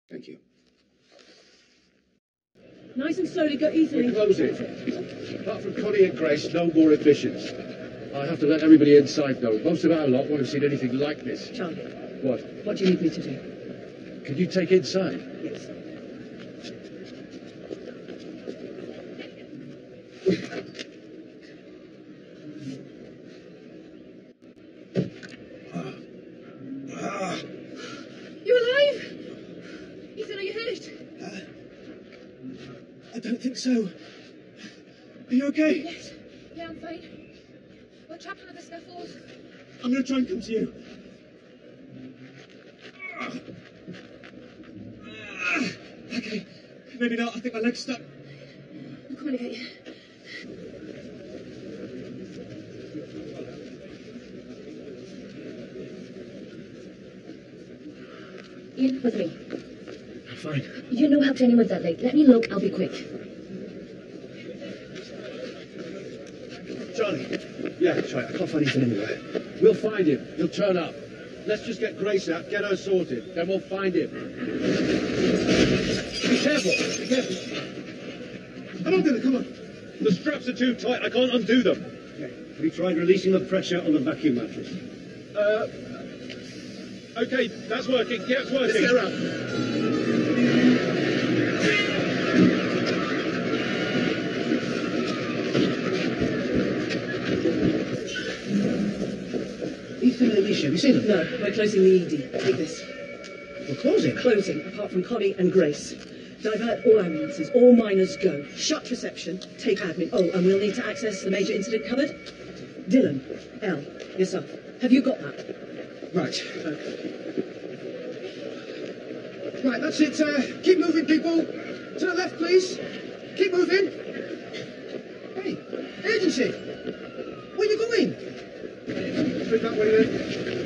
Thank you. Nice and slowly, go easily. Close it. Apart from Connie and Grace, no more admissions. I have to let everybody inside know. Most of our lot won't have seen anything like this. Charlie, What? what do you need me to do? Can you take inside? Yes. You alive? Ethan, are you hurt? Uh, I don't think so. Are you okay? Yes. Yeah, I'm fine. We're trapped under the scaffold. I'm going to try and come to you. Okay, maybe not. I think my leg's stuck. I'm coming to get you. Iain, with me. I'm fine. You know how to anyone that leg. Let me look, I'll be quick. Yeah, Charlie, I can't find Ethan anywhere. We'll find him. He'll turn up. Let's just get Grace out, get her sorted. Then we'll find him. Be careful. Be careful. Come on, Dylan, come on. The straps are too tight. I can't undo them. Have you tried releasing the pressure on the vacuum mattress? Uh, okay, that's working. Yeah, it's working. Let's get and Alicia, have you seen them? No, we're closing the ED. Take this. We're closing? Closing, apart from Connie and Grace. Divert all ambulances, all minors go. Shut reception, take admin. Oh, and we'll need to access the major incident cupboard. Dylan, L, yourself. Have you got that? Right. Right, that's it. Uh, keep moving, people. To the left, please. Keep moving. Hey, agency. Where are you going? Straight that way, then.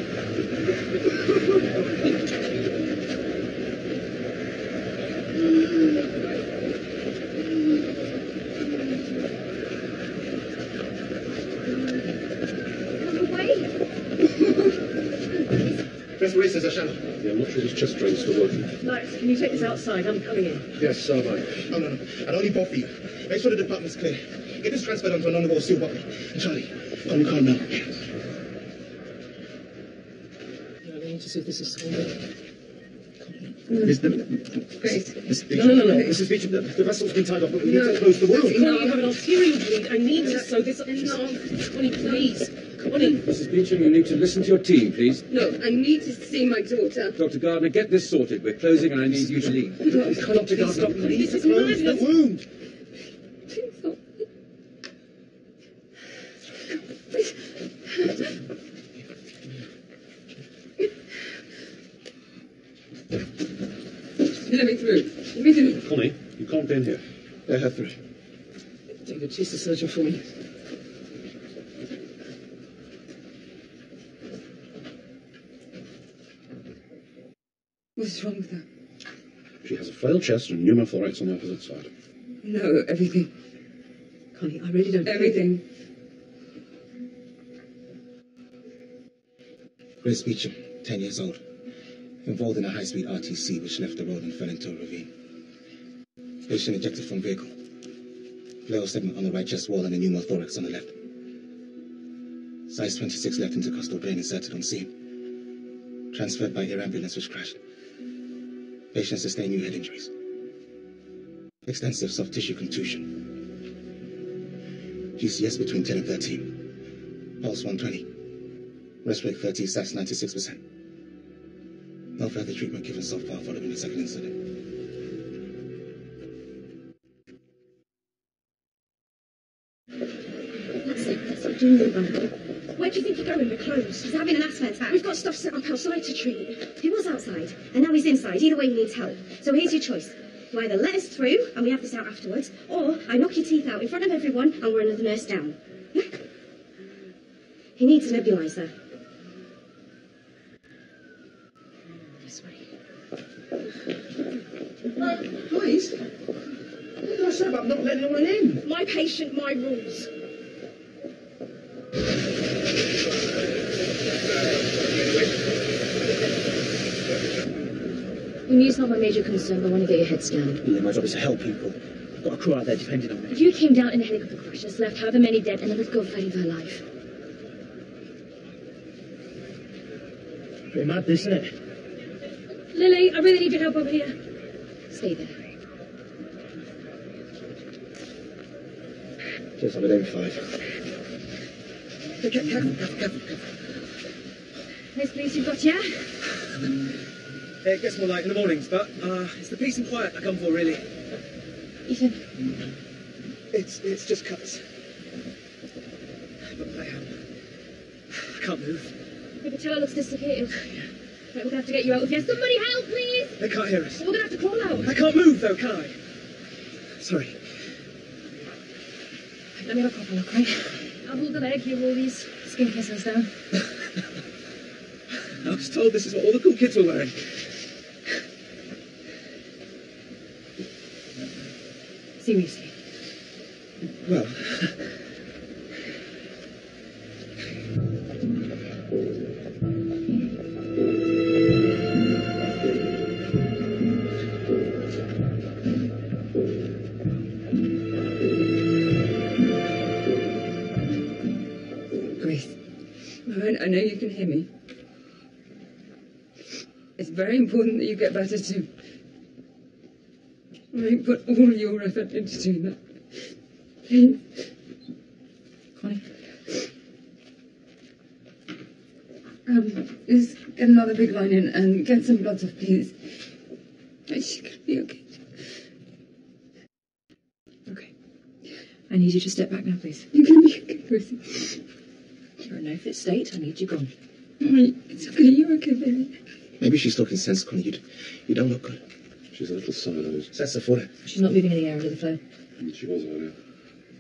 Press releases are shallow. Yeah, I'm not sure his chest drain's still working. Max, can you take this outside? I'm coming in. Yes, so am I. Oh, no, no, no. I don't need both of you. Make sure the department's clear. Get this transferred onto an underwater seal bottle. And Charlie, call me calm now. I need to see this is. Is the... Miss No, no, no, no. Mrs. Beauchamp, the, the vessel's been tied off, but we No. need to close the wound. Connie, you have an arterial bleed. I need to sew this up. Connie, please. Connie. Mrs. Beauchamp, you need to listen to your team, please. No, I need to see my daughter. Dr. Gardner, get this sorted. We're closing and I need you to leave. Dr. Gardner, stop. Please, it's Close the wound. Let me through. Let me through. Connie, you can't be in here. Let her through. David, chase the surgeon for me. What's wrong with her? She has a flail chest and pneumothorax on the opposite side. No, everything. Connie, I really don't. Everything. Grace Beauchamp, 10 years old. Involved in a high-speed RTC which left the road and fell into a ravine. Patient ejected from vehicle. Flail segment on the right chest wall and a pneumothorax on the left. Size 26 left intercostal drain inserted on scene. Transferred by air ambulance which crashed. Patient sustained new head injuries. Extensive soft tissue contusion. GCS between 10 and 13. Pulse 120. Rest rate 30, sats 96%. No further treatment given so far for the second incident. Where do you think you're going? We're closed. He's having an asthma attack. We've got stuff set up outside to treat. He was outside, and now he's inside. Either way, he needs help. So here's your choice. You either let us through, and we have this out afterwards, or I knock your teeth out in front of everyone, and we're another nurse down. he needs a nebulizer. This way. Please. What did I say about not letting anyone in? My patient, my rules. Your knee's not my major concern, but I want to get your heads down. Yeah, my job is to help people. I've got a crew out there depending on me. If you came down in a helicopter crash, just left however many dead, and then let's go fighting for her life. Pretty mad, this, isn't it? Lily, I really need your help over here. Stay there. Just I'm at M5. Hey, ca- careful, careful, careful, careful. Nice police you've got here. It gets more light in the mornings, but uh, it's the peace and quiet I come for, really. Ethan. It's it's just cuts. But I um, I can't move. The patella looks dislocated. Right, we're gonna have to get you out of here. Somebody help, please! They can't hear us. We're gonna have to crawl out. I can't move though, can I? Sorry. Let me have a proper look, right? I'll hold the leg, you roll these skin kissers down. [LAUGHS] I was told this is what all the cool kids were wearing. Seriously. Get better too. I put all your effort into doing that. Please. Connie? Um, just get another big line in and get some blood off, please. She could be okay. Okay. I need you to step back now, please. You can be okay, Gracie. You're in no fit state. I need you gone. It's okay, you're okay, baby. Maybe she's talking sense, Connie. You, you don't look good. She's a little sideways. That's the photo. She's not moving any air under the flow. And she was earlier.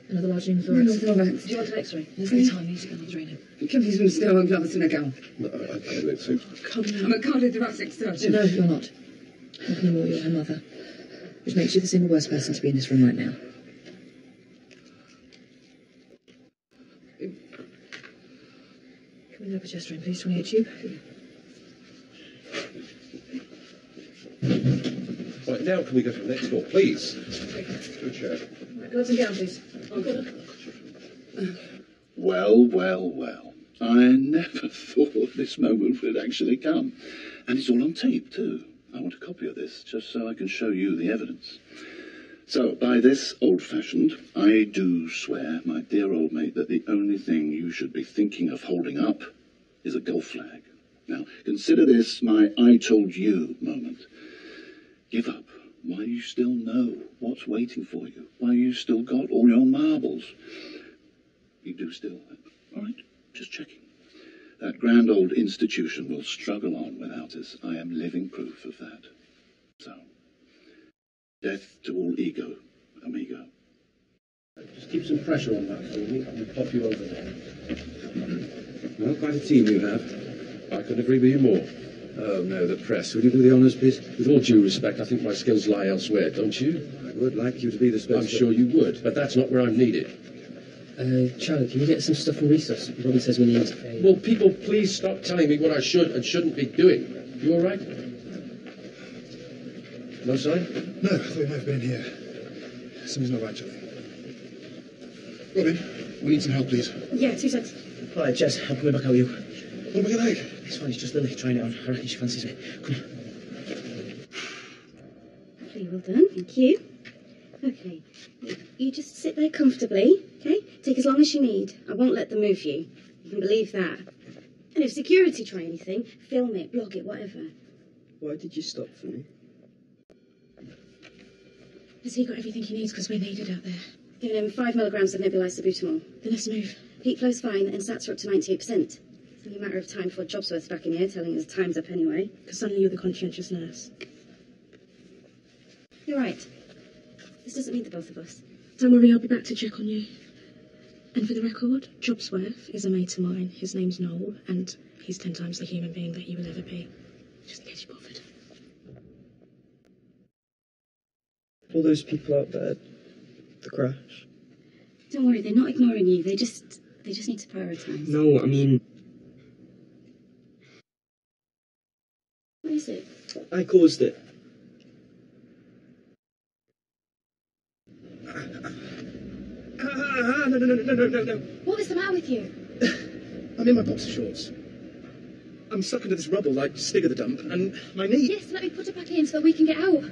Another large room pneumothorax. Pneumothorax. Do you want an x-ray? There's no time. He's going to drain him. Can you some sterile gloves and a gown? No, I, I can't wait to. Come now. I'm a cardiothoracic surgeon. No, you're not. Not anymore. You're her mother. Which makes you the single worst person to be in this room right now. Can we look at chest drain, please? 28 tube. Right, now can we go to the next door, please? To a chair. Gloves and gown, please. Well, well, well. I never [LAUGHS] thought this moment would actually come. And it's all on tape, too. I want a copy of this, just so I can show you the evidence. So, by this old fashioned, I do swear, my dear old mate, that the only thing you should be thinking of holding up is a golf flag. Now, consider this my I told you moment. Give up while you still know what's waiting for you, while you still got all your marbles. You do still. All right, just checking. That grand old institution will struggle on without us. I am living proof of that. So, death to all ego, amigo. Just keep some pressure on that for me. I'll pop you over there. [LAUGHS] Well, quite a team you have. I couldn't agree with you more. Oh, no, the press. Would you do the honours, please? With all due respect, I think my skills lie elsewhere, don't you? I would like you to be the spokesman. I'm sure you would, but that's not where I'm needed. Uh, Charlie, can you get some stuff from Resus? Robyn says we need a... Will people please stop telling me what I should and shouldn't be doing? You all right? No sign? No, I thought you might have been here. Something's not right, Charlie. Robyn, we need some help, please. Yeah, two seconds. All right, Jess, I'm coming back out with you. What about your leg? It's fine, it's just Lily trying it on. I reckon she fancies me. Come on. Okay, well done. Thank you. Okay. You just sit there comfortably, okay? Take as long as you need. I won't let them move you. You can believe that. And if security try anything, film it, blog it, whatever. Why did you stop for me? Has he got everything he needs? Because we're needed out there. Giving him five milligrams of nebulized salbutamol. Then let's move. Heat flow's fine, and sats are up to 98%. It's only a matter of time before Jobsworth's back in here telling us time's up anyway. Because suddenly you're the conscientious nurse. You're right. This doesn't mean the both of us. Don't worry, I'll be back to check on you. And for the record, Jobsworth is a mate of mine. His name's Noel, and he's ten times the human being that you will ever be. Just in case you bothered. All those people out there, the crash. Don't worry, they're not ignoring you. They just they just need to prioritise. No, I mean, What is it? I caused it. Ah, ah, no, no, no, no, no, no, no. What is the matter with you? [SIGHS] I'm in my boxer shorts. I'm stuck into this rubble like Stig of the dump, and my knee. Yes, let me put it back in so that we can get out.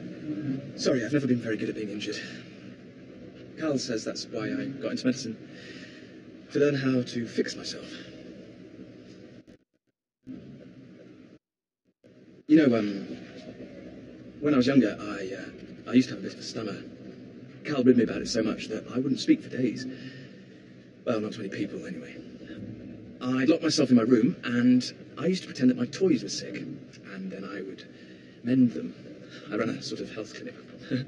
Sorry, I've never been very good at being injured. Cal says that's why I got into medicine. To learn how to fix myself. You know, um, when I was younger, I, uh, I used to have a bit of a stammer. Cal rid me about it so much that I wouldn't speak for days. Well, not to many people, anyway. I'd lock myself in my room, and I used to pretend that my toys were sick, and then I would mend them. I ran a sort of health clinic. [LAUGHS]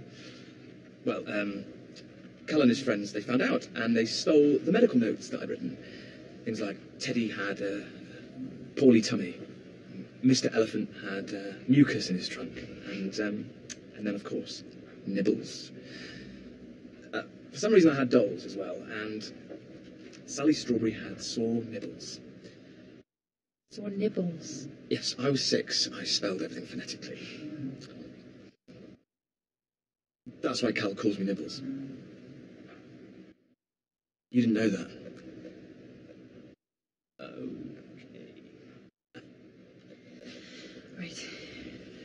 well, um, Cal and his friends, they found out, and they stole the medical notes that I'd written. Things like Teddy had a poorly tummy, Mr. Elephant had uh, mucus in his trunk, and um, and then of course nibbles. Uh, for some reason, I had dolls as well, and Sally Strawberry had sore nibbles. Sore nibbles. Yes, I was six. I spelled everything phonetically. That's why Cal calls me Nibbles. You didn't know that.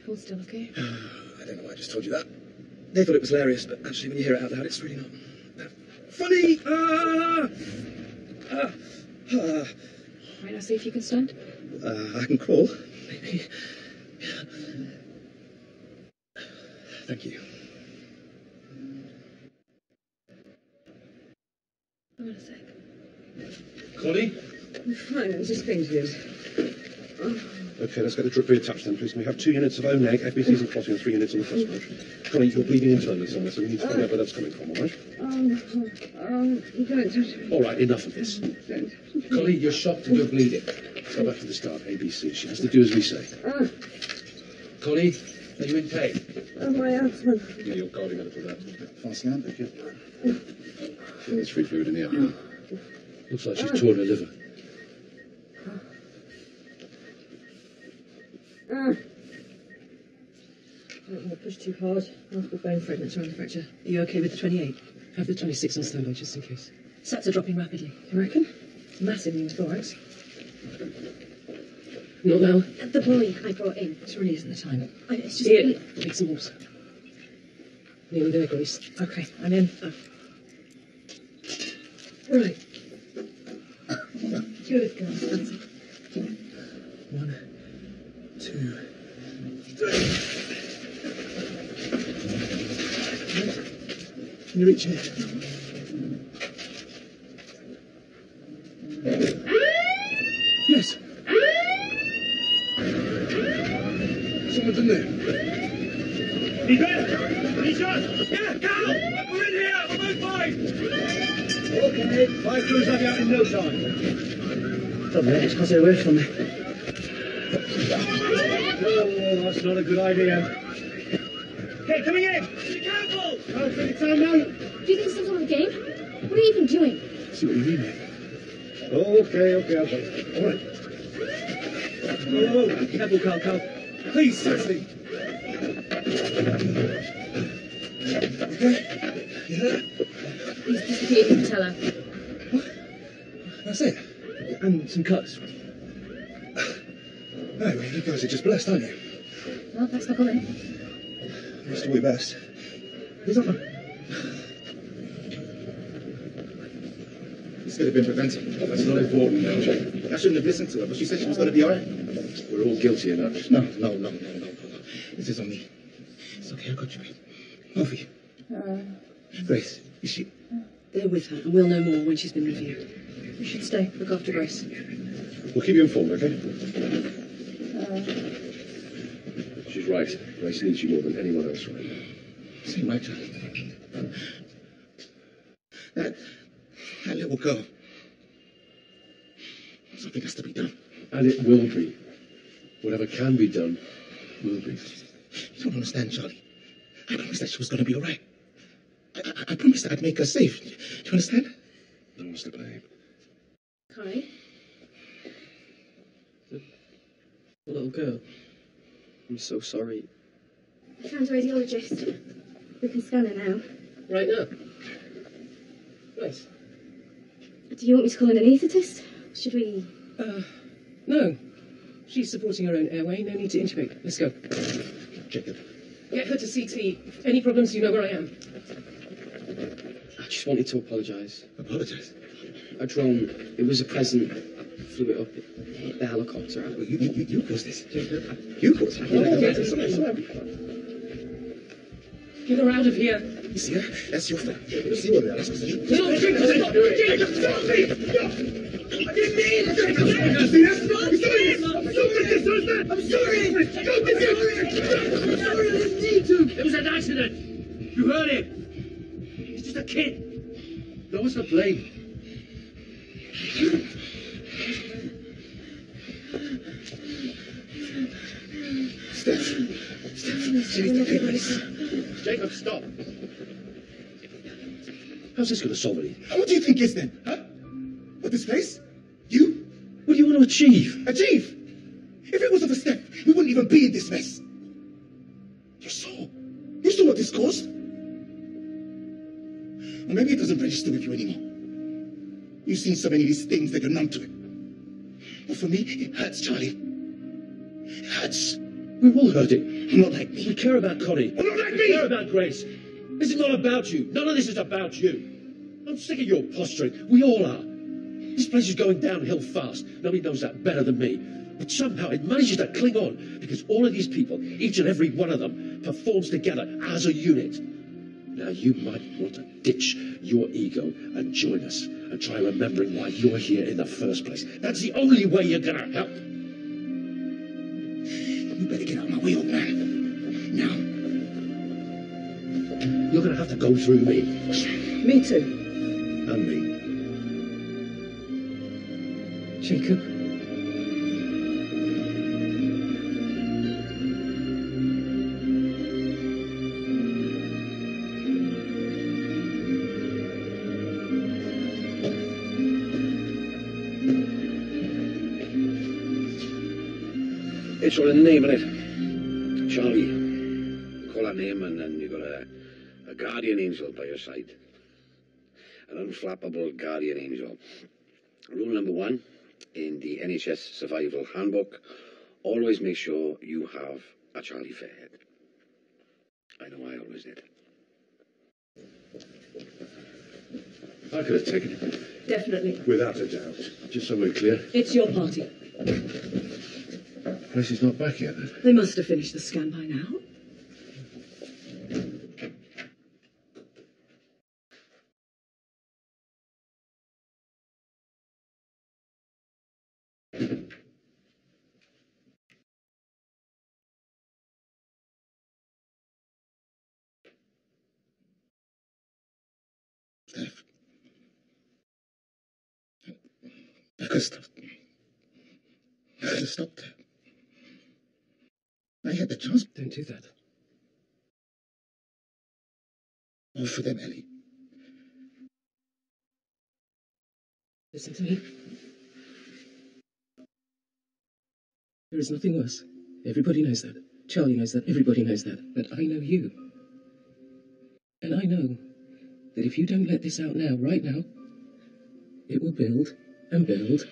All still okay? [SIGHS] I don't know why I just told you that. They thought it was hilarious, but actually, when you hear it out loud, it's really not. that Funny! Ah! Ah! Ah! Right, now see if you can stand. Uh, I can crawl. Maybe. [SIGHS] Thank you. Hold on a sec. Connie? I'm fine, I'm just painted. Okay, let's get the drip reattached then, please. Can we have two units of O neg, FBCs and clotting, and three units on the first page? Connie, you're bleeding internally somewhere, so we need to find out where that's coming from, all right? Um, um, don't touch All right, enough of this. Connie, you're shocked and you're bleeding. Go back to the start, ABC. She has to do as we say. Ah, Connie, are you in pain? oh, my asthma. Yeah, you're guarding a little there. Fast hand, thank you. There's free fluid in here. Looks like she's torn her liver. Ah, I don't want to push too hard. Multiple bone fragments around the fracture. Are you okay with the 28? Have the 26 on standby just in case. Sats are dropping rapidly. You reckon? Massive pneumothorax. Not now. The boy I brought in. This really isn't the time. I, it's just. Here, take some water. Nearly there, Grace. Okay, I'm in. Right. [COUGHS] Good girl. That's. One, Can you reach here? Yes. Someone's in there. He's in! He's shot! Yeah, that's not a good idea. Okay, coming in! Be careful! I'll take your time now. Do you think it's some sort of game? What are you even doing? See what you mean, mate. Okay, okay, I'll go. All right. Whoa, whoa, whoa. Careful, Carl, Carl. Please, seriously. He's disappeared in the cellar. That's it. And some cuts. No, you guys are just blessed, aren't you? Well, thanks for calling. That's the way best. He's up. This could have been prevented. That's not important now, I shouldn't have listened to her, but she said she was going to be all right. We're all guilty of that. No, no, no, no, no, no, no. This is on me. It's okay, I got you, babe. Murphy. Grace, is she... They're with her, and we'll know more when she's been reviewed. You should stay. Look after Grace. We'll keep you informed, okay? Uh, She's right. Grace needs you more than anyone else right now. Same right, Charlie. That, that little girl. Something has to be done. And it will be. Whatever can be done will be. You don't understand, Charlie. I promised that she was going to be all right. I, I, I promised that I'd make her safe. Do you understand? No one's to blame. Kai? The little girl. I'm so sorry. I found a radiologist. We can scan her now. Right now. Nice. Do you want me to call an anaesthetist? Should we? Uh, no. She's supporting her own airway. No need to intubate. Let's go. Jacob. Get her to CT. Any problems, you know where I am. I just wanted to apologise. Apologise? A drone. It was a present. I flew it up. It hit the helicopter. I, You, you, you, you caused this. You caused oh, it. Get her out of here. You see her? That's your fault. You see what that's what you No, Jacob, stop! Jacob, stop me! I didn't mean it! Jacob, stop me! That's not I'm sorry! I'm sorry! I'm sorry! I'm sorry! I'm sorry! I didn't mean to! It was an accident. You heard him. He's just a kid. No one's to blame. Steph. Steph. Steph. Jacob, stop. How's this going to solve anything? What do you think is then? Huh? What, this place? You? What do you want to achieve? Achieve? If it wasn't for Steph, we wouldn't even be in this mess. You saw. You saw what this caused. Or maybe it doesn't register with you anymore. You've seen so many of these things that you're numb to it. But for me, it hurts, Charlie. It hurts. We're all heard it. I'm not like me. We care about Connie. I'm not like we me. care about Grace. This is not about you. None of this is about you. I'm sick of your posturing. We all are. This place is going downhill fast. Nobody knows that better than me. But somehow it manages to cling on because all of these people, each and every one of them, performs together as a unit. Now you might want to ditch your ego and join us and try remembering why you're here in the first place. That's the only way you're gonna help. You better get out of my way, old man. Now. You're gonna have to go through me. Me too. And me. Jacob. It's got a name in it. Charlie. Call that name and then you've got a, a guardian angel by your side. An unflappable guardian angel. Rule number one in the NHS Survival Handbook always make sure you have a Charlie Fairhead. I know I always did. I could have taken it. Definitely. Without a doubt. Just so we're clear, It's your party. Is not back yet then. They must have finished the scan by now. Steph. I could stopped. I could have stopped her. I had the chance. Don't do that. All for them, Ellie. Listen to me. There is nothing worse. Everybody knows that. Charlie knows that. Everybody knows that. But I know you. And I know that if you don't let this out now, right now, it will build and build,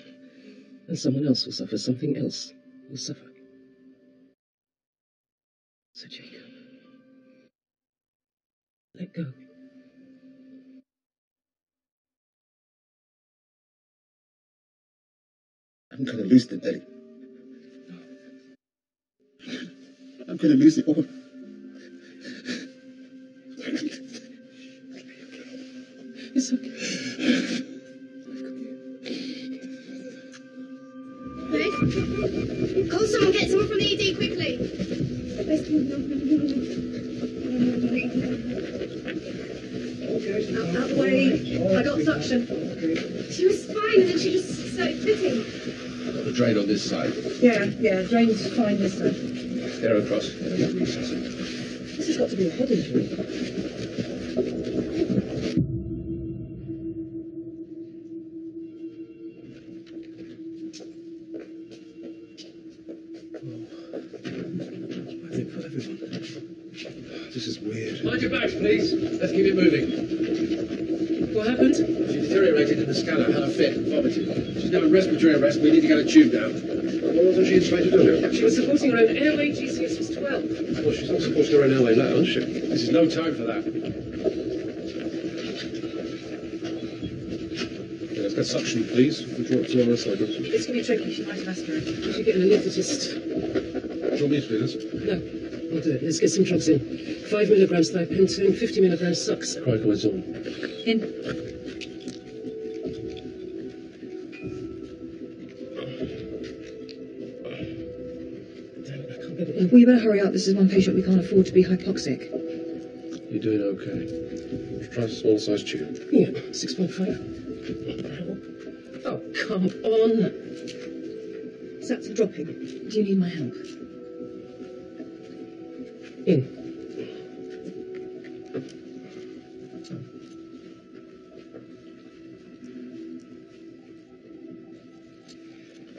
and someone else will suffer. Something else will suffer. Go. I'm gonna lose the Ellie. I'm gonna lose it all. It's okay. Grace? Call someone, get someone from the ED quickly. Out, out the way. I got suction. She was fine and then she just started fitting. The drain on this side. Yeah, yeah, drain's fine this side. There across. This has got to be a head injury. partisanship. This is no time for that. Let's get suction, please. Would you want to on this side? It's going to be tricky. She might have aspirin. We should get an anaesthetist. Do you want me to do this? No, I'll do it. Let's get some drugs in. 5 milligrams thiopentone, 50 milligrams sucks. Cricozone. In. Well, you better hurry up. This is one patient we can't afford to be hypoxic. You're doing okay. Try a small size tube. Yeah, 6.5. Oh, come on. Sats are dropping. Do you need my help? In.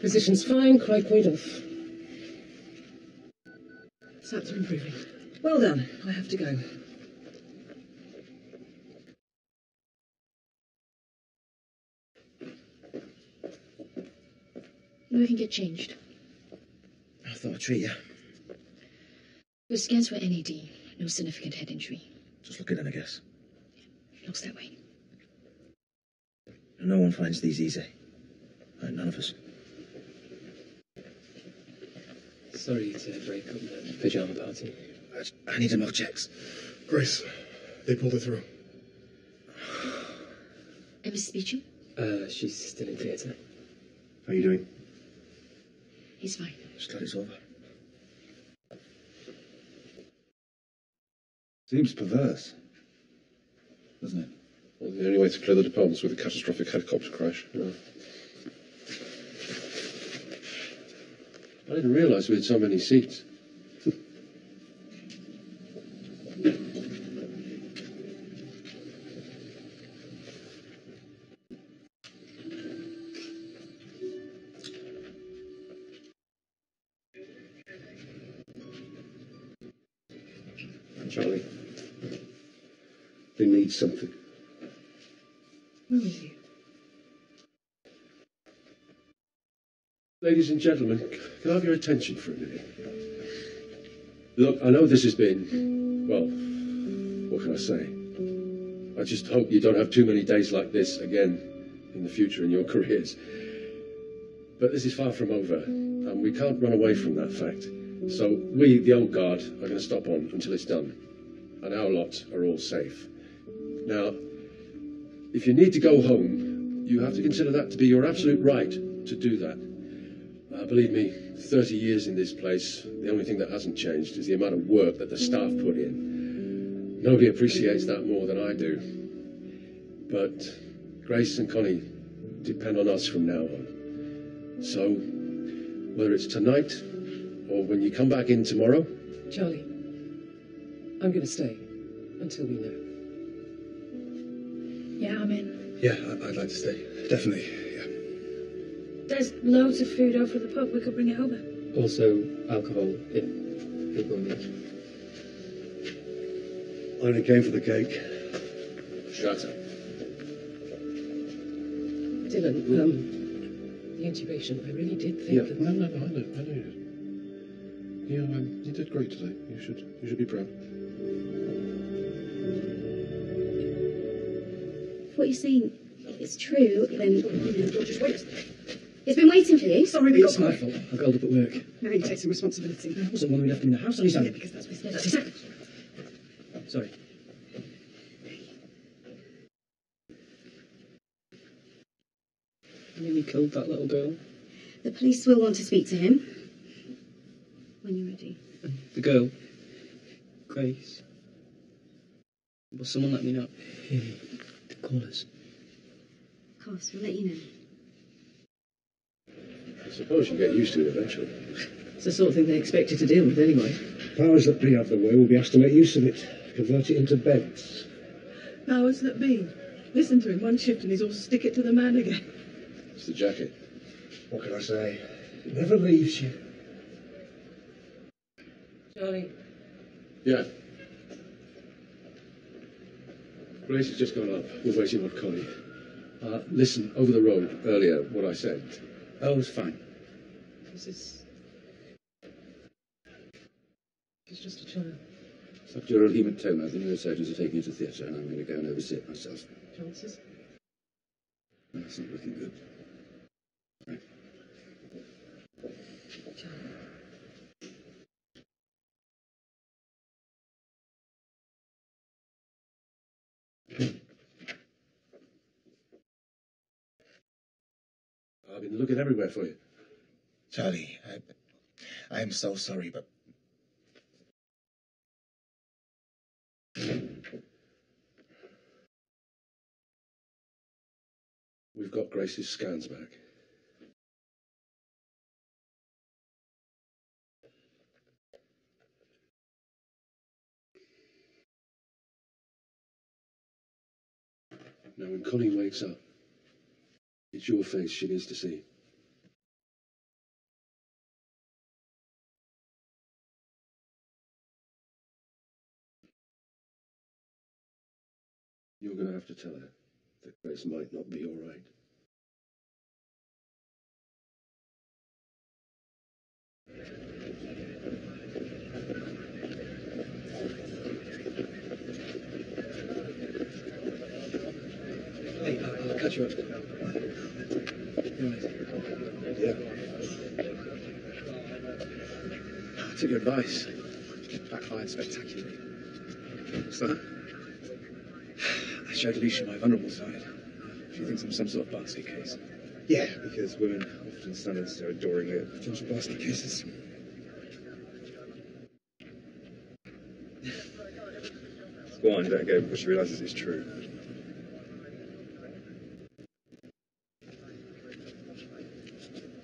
Position's fine, cry point off. Sats are improving. Well done. I have to go. We can get changed. I thought I'd treat you. Your scans were NAD. No significant head injury. Just looking in, I guess. Looks that way. No one finds these easy. Uh, none of us. Sorry to break up the pyjama party. I need some more checks. Grace, they pulled her through. And Mrs. Beauchamp? Uh, she's still in theatre. How are you doing? He's fine. Just glad it's over. Seems perverse. Doesn't it? Well, the only way to clear the department's with a catastrophic helicopter crash. I didn't realise we had so many seats. Ladies and gentlemen, can I have your attention for a minute? Look, I know this has been, well, what can I say? I just hope you don't have too many days like this again in the future in your [LAUGHS] careers. But this is far from over, and we can't run away from that fact. So we, the old guard, are going to stop on until it's done, and our lot are all safe. Now, if you need to go home, you have to consider that to be your absolute right to do that. Uh, believe me, 30 years in this place, the only thing that hasn't changed is the amount of work that the staff put in. Nobody appreciates that more than I do. But Grace and Connie depend on us from now on. So, whether it's tonight or when you come back in tomorrow, Charlie, I'm going to stay until we know. Yeah, I'm in. Yeah, I- I'd like to stay. Definitely. There's loads of food over at the pub. We could bring it over. Also, alcohol if people need. I only came for the cake. Shut up. Dylan, um, the intubation, I really did think Yeah, that. no, no, no, I know, I know you did. You, um, you did great today. You should, you should be proud. If what you're saying is true, then. It's been waiting for you. Sorry, we got It's my fault. I got up at work. Now you take some responsibility. I wasn't one who left him in the house on his own. Yeah, because that's what he said. Sorry. You nearly killed that little girl. The police will want to speak to him. When you're ready. The girl. Grace. Will someone let me know? Call us. Of course, we'll let you know. I suppose you get used to it eventually. It's the sort of thing they expect you to deal with anyway. Powers that be have the way will be asked to make use of it, convert it into beds. Powers that be. Listen to him one shift and he's all stick it to the man again. It's the jacket. What can I say? It never leaves you. Charlie. Yeah. Grace has just gone up. We're waiting on Connie. Uh, listen, over the road earlier, what I said. Oh, it's fine. This is. He's just a child. Subdural hematoma. The neurosurgeons are taking her to theatre, and I'm going to go and oversee it myself. Chances? That's not looking good. I've been looking everywhere for you. Charlie, I, I am so sorry, but We've got Grace's scans back. Now, when Connie wakes up, it's your face she needs to see. You're going to have to tell her that Grace might not be all right. Hey, I'll, I'll catch you up. Yeah. I took your advice. Backfired spectacularly. What's that? I showed Alicia my vulnerable side. She thinks I'm some sort of basket case. Yeah, because women often us so adoringly at Potential basket cases. Go on, let go before she realises it's true.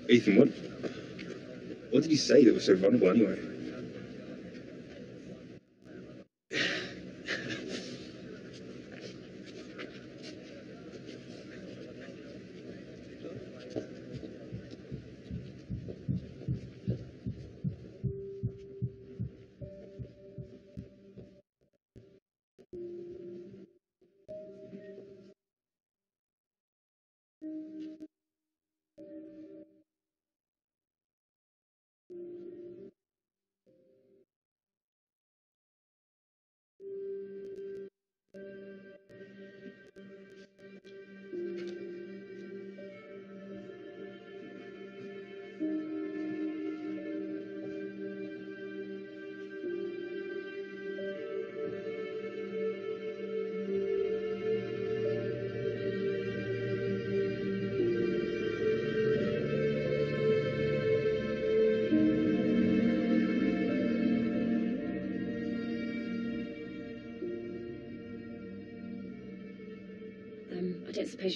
Ethan, what what did you say that was so vulnerable anyway?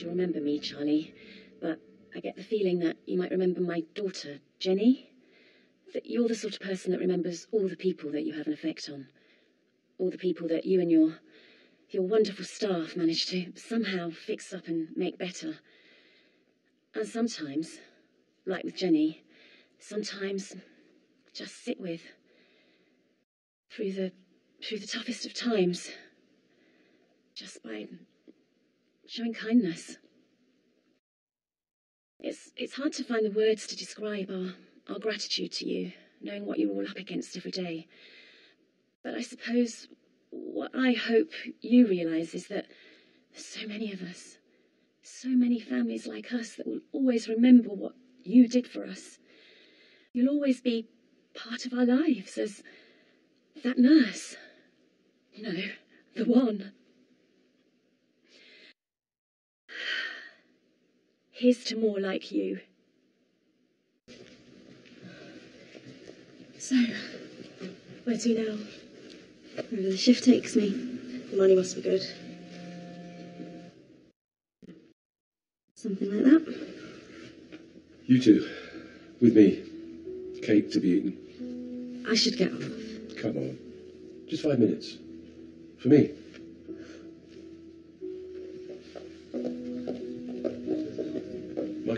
You remember me, Charlie, but I get the feeling that you might remember my daughter, Jenny. That you're the sort of person that remembers all the people that you have an effect on. All the people that you and your your wonderful staff manage to somehow fix up and make better. And sometimes, like with Jenny, sometimes just sit with through the through the toughest of times. Just by showing kindness. It's it's hard to find the words to describe our, our gratitude to you, knowing what you're all up against every day. But I suppose what I hope you realise is that there's so many of us, so many families like us that will always remember what you did for us. You'll always be part of our lives as that nurse. You know, the one. Here's to more like you. So, where to now? Wherever the shift takes me. The money must be good. Something like that. You two, with me. Cake to be eaten. I should get off. Come on. Just five minutes. For me.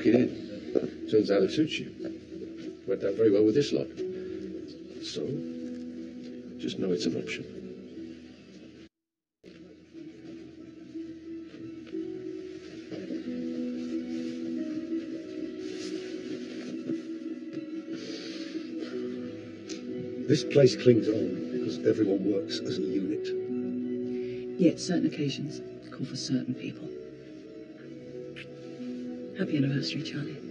It in. Turns out it suits you. Went down very well with this lot. So, just know it's an option. This place clings on because everyone works as a unit. Yet certain occasions call for certain people. Happy anniversary, Charlie.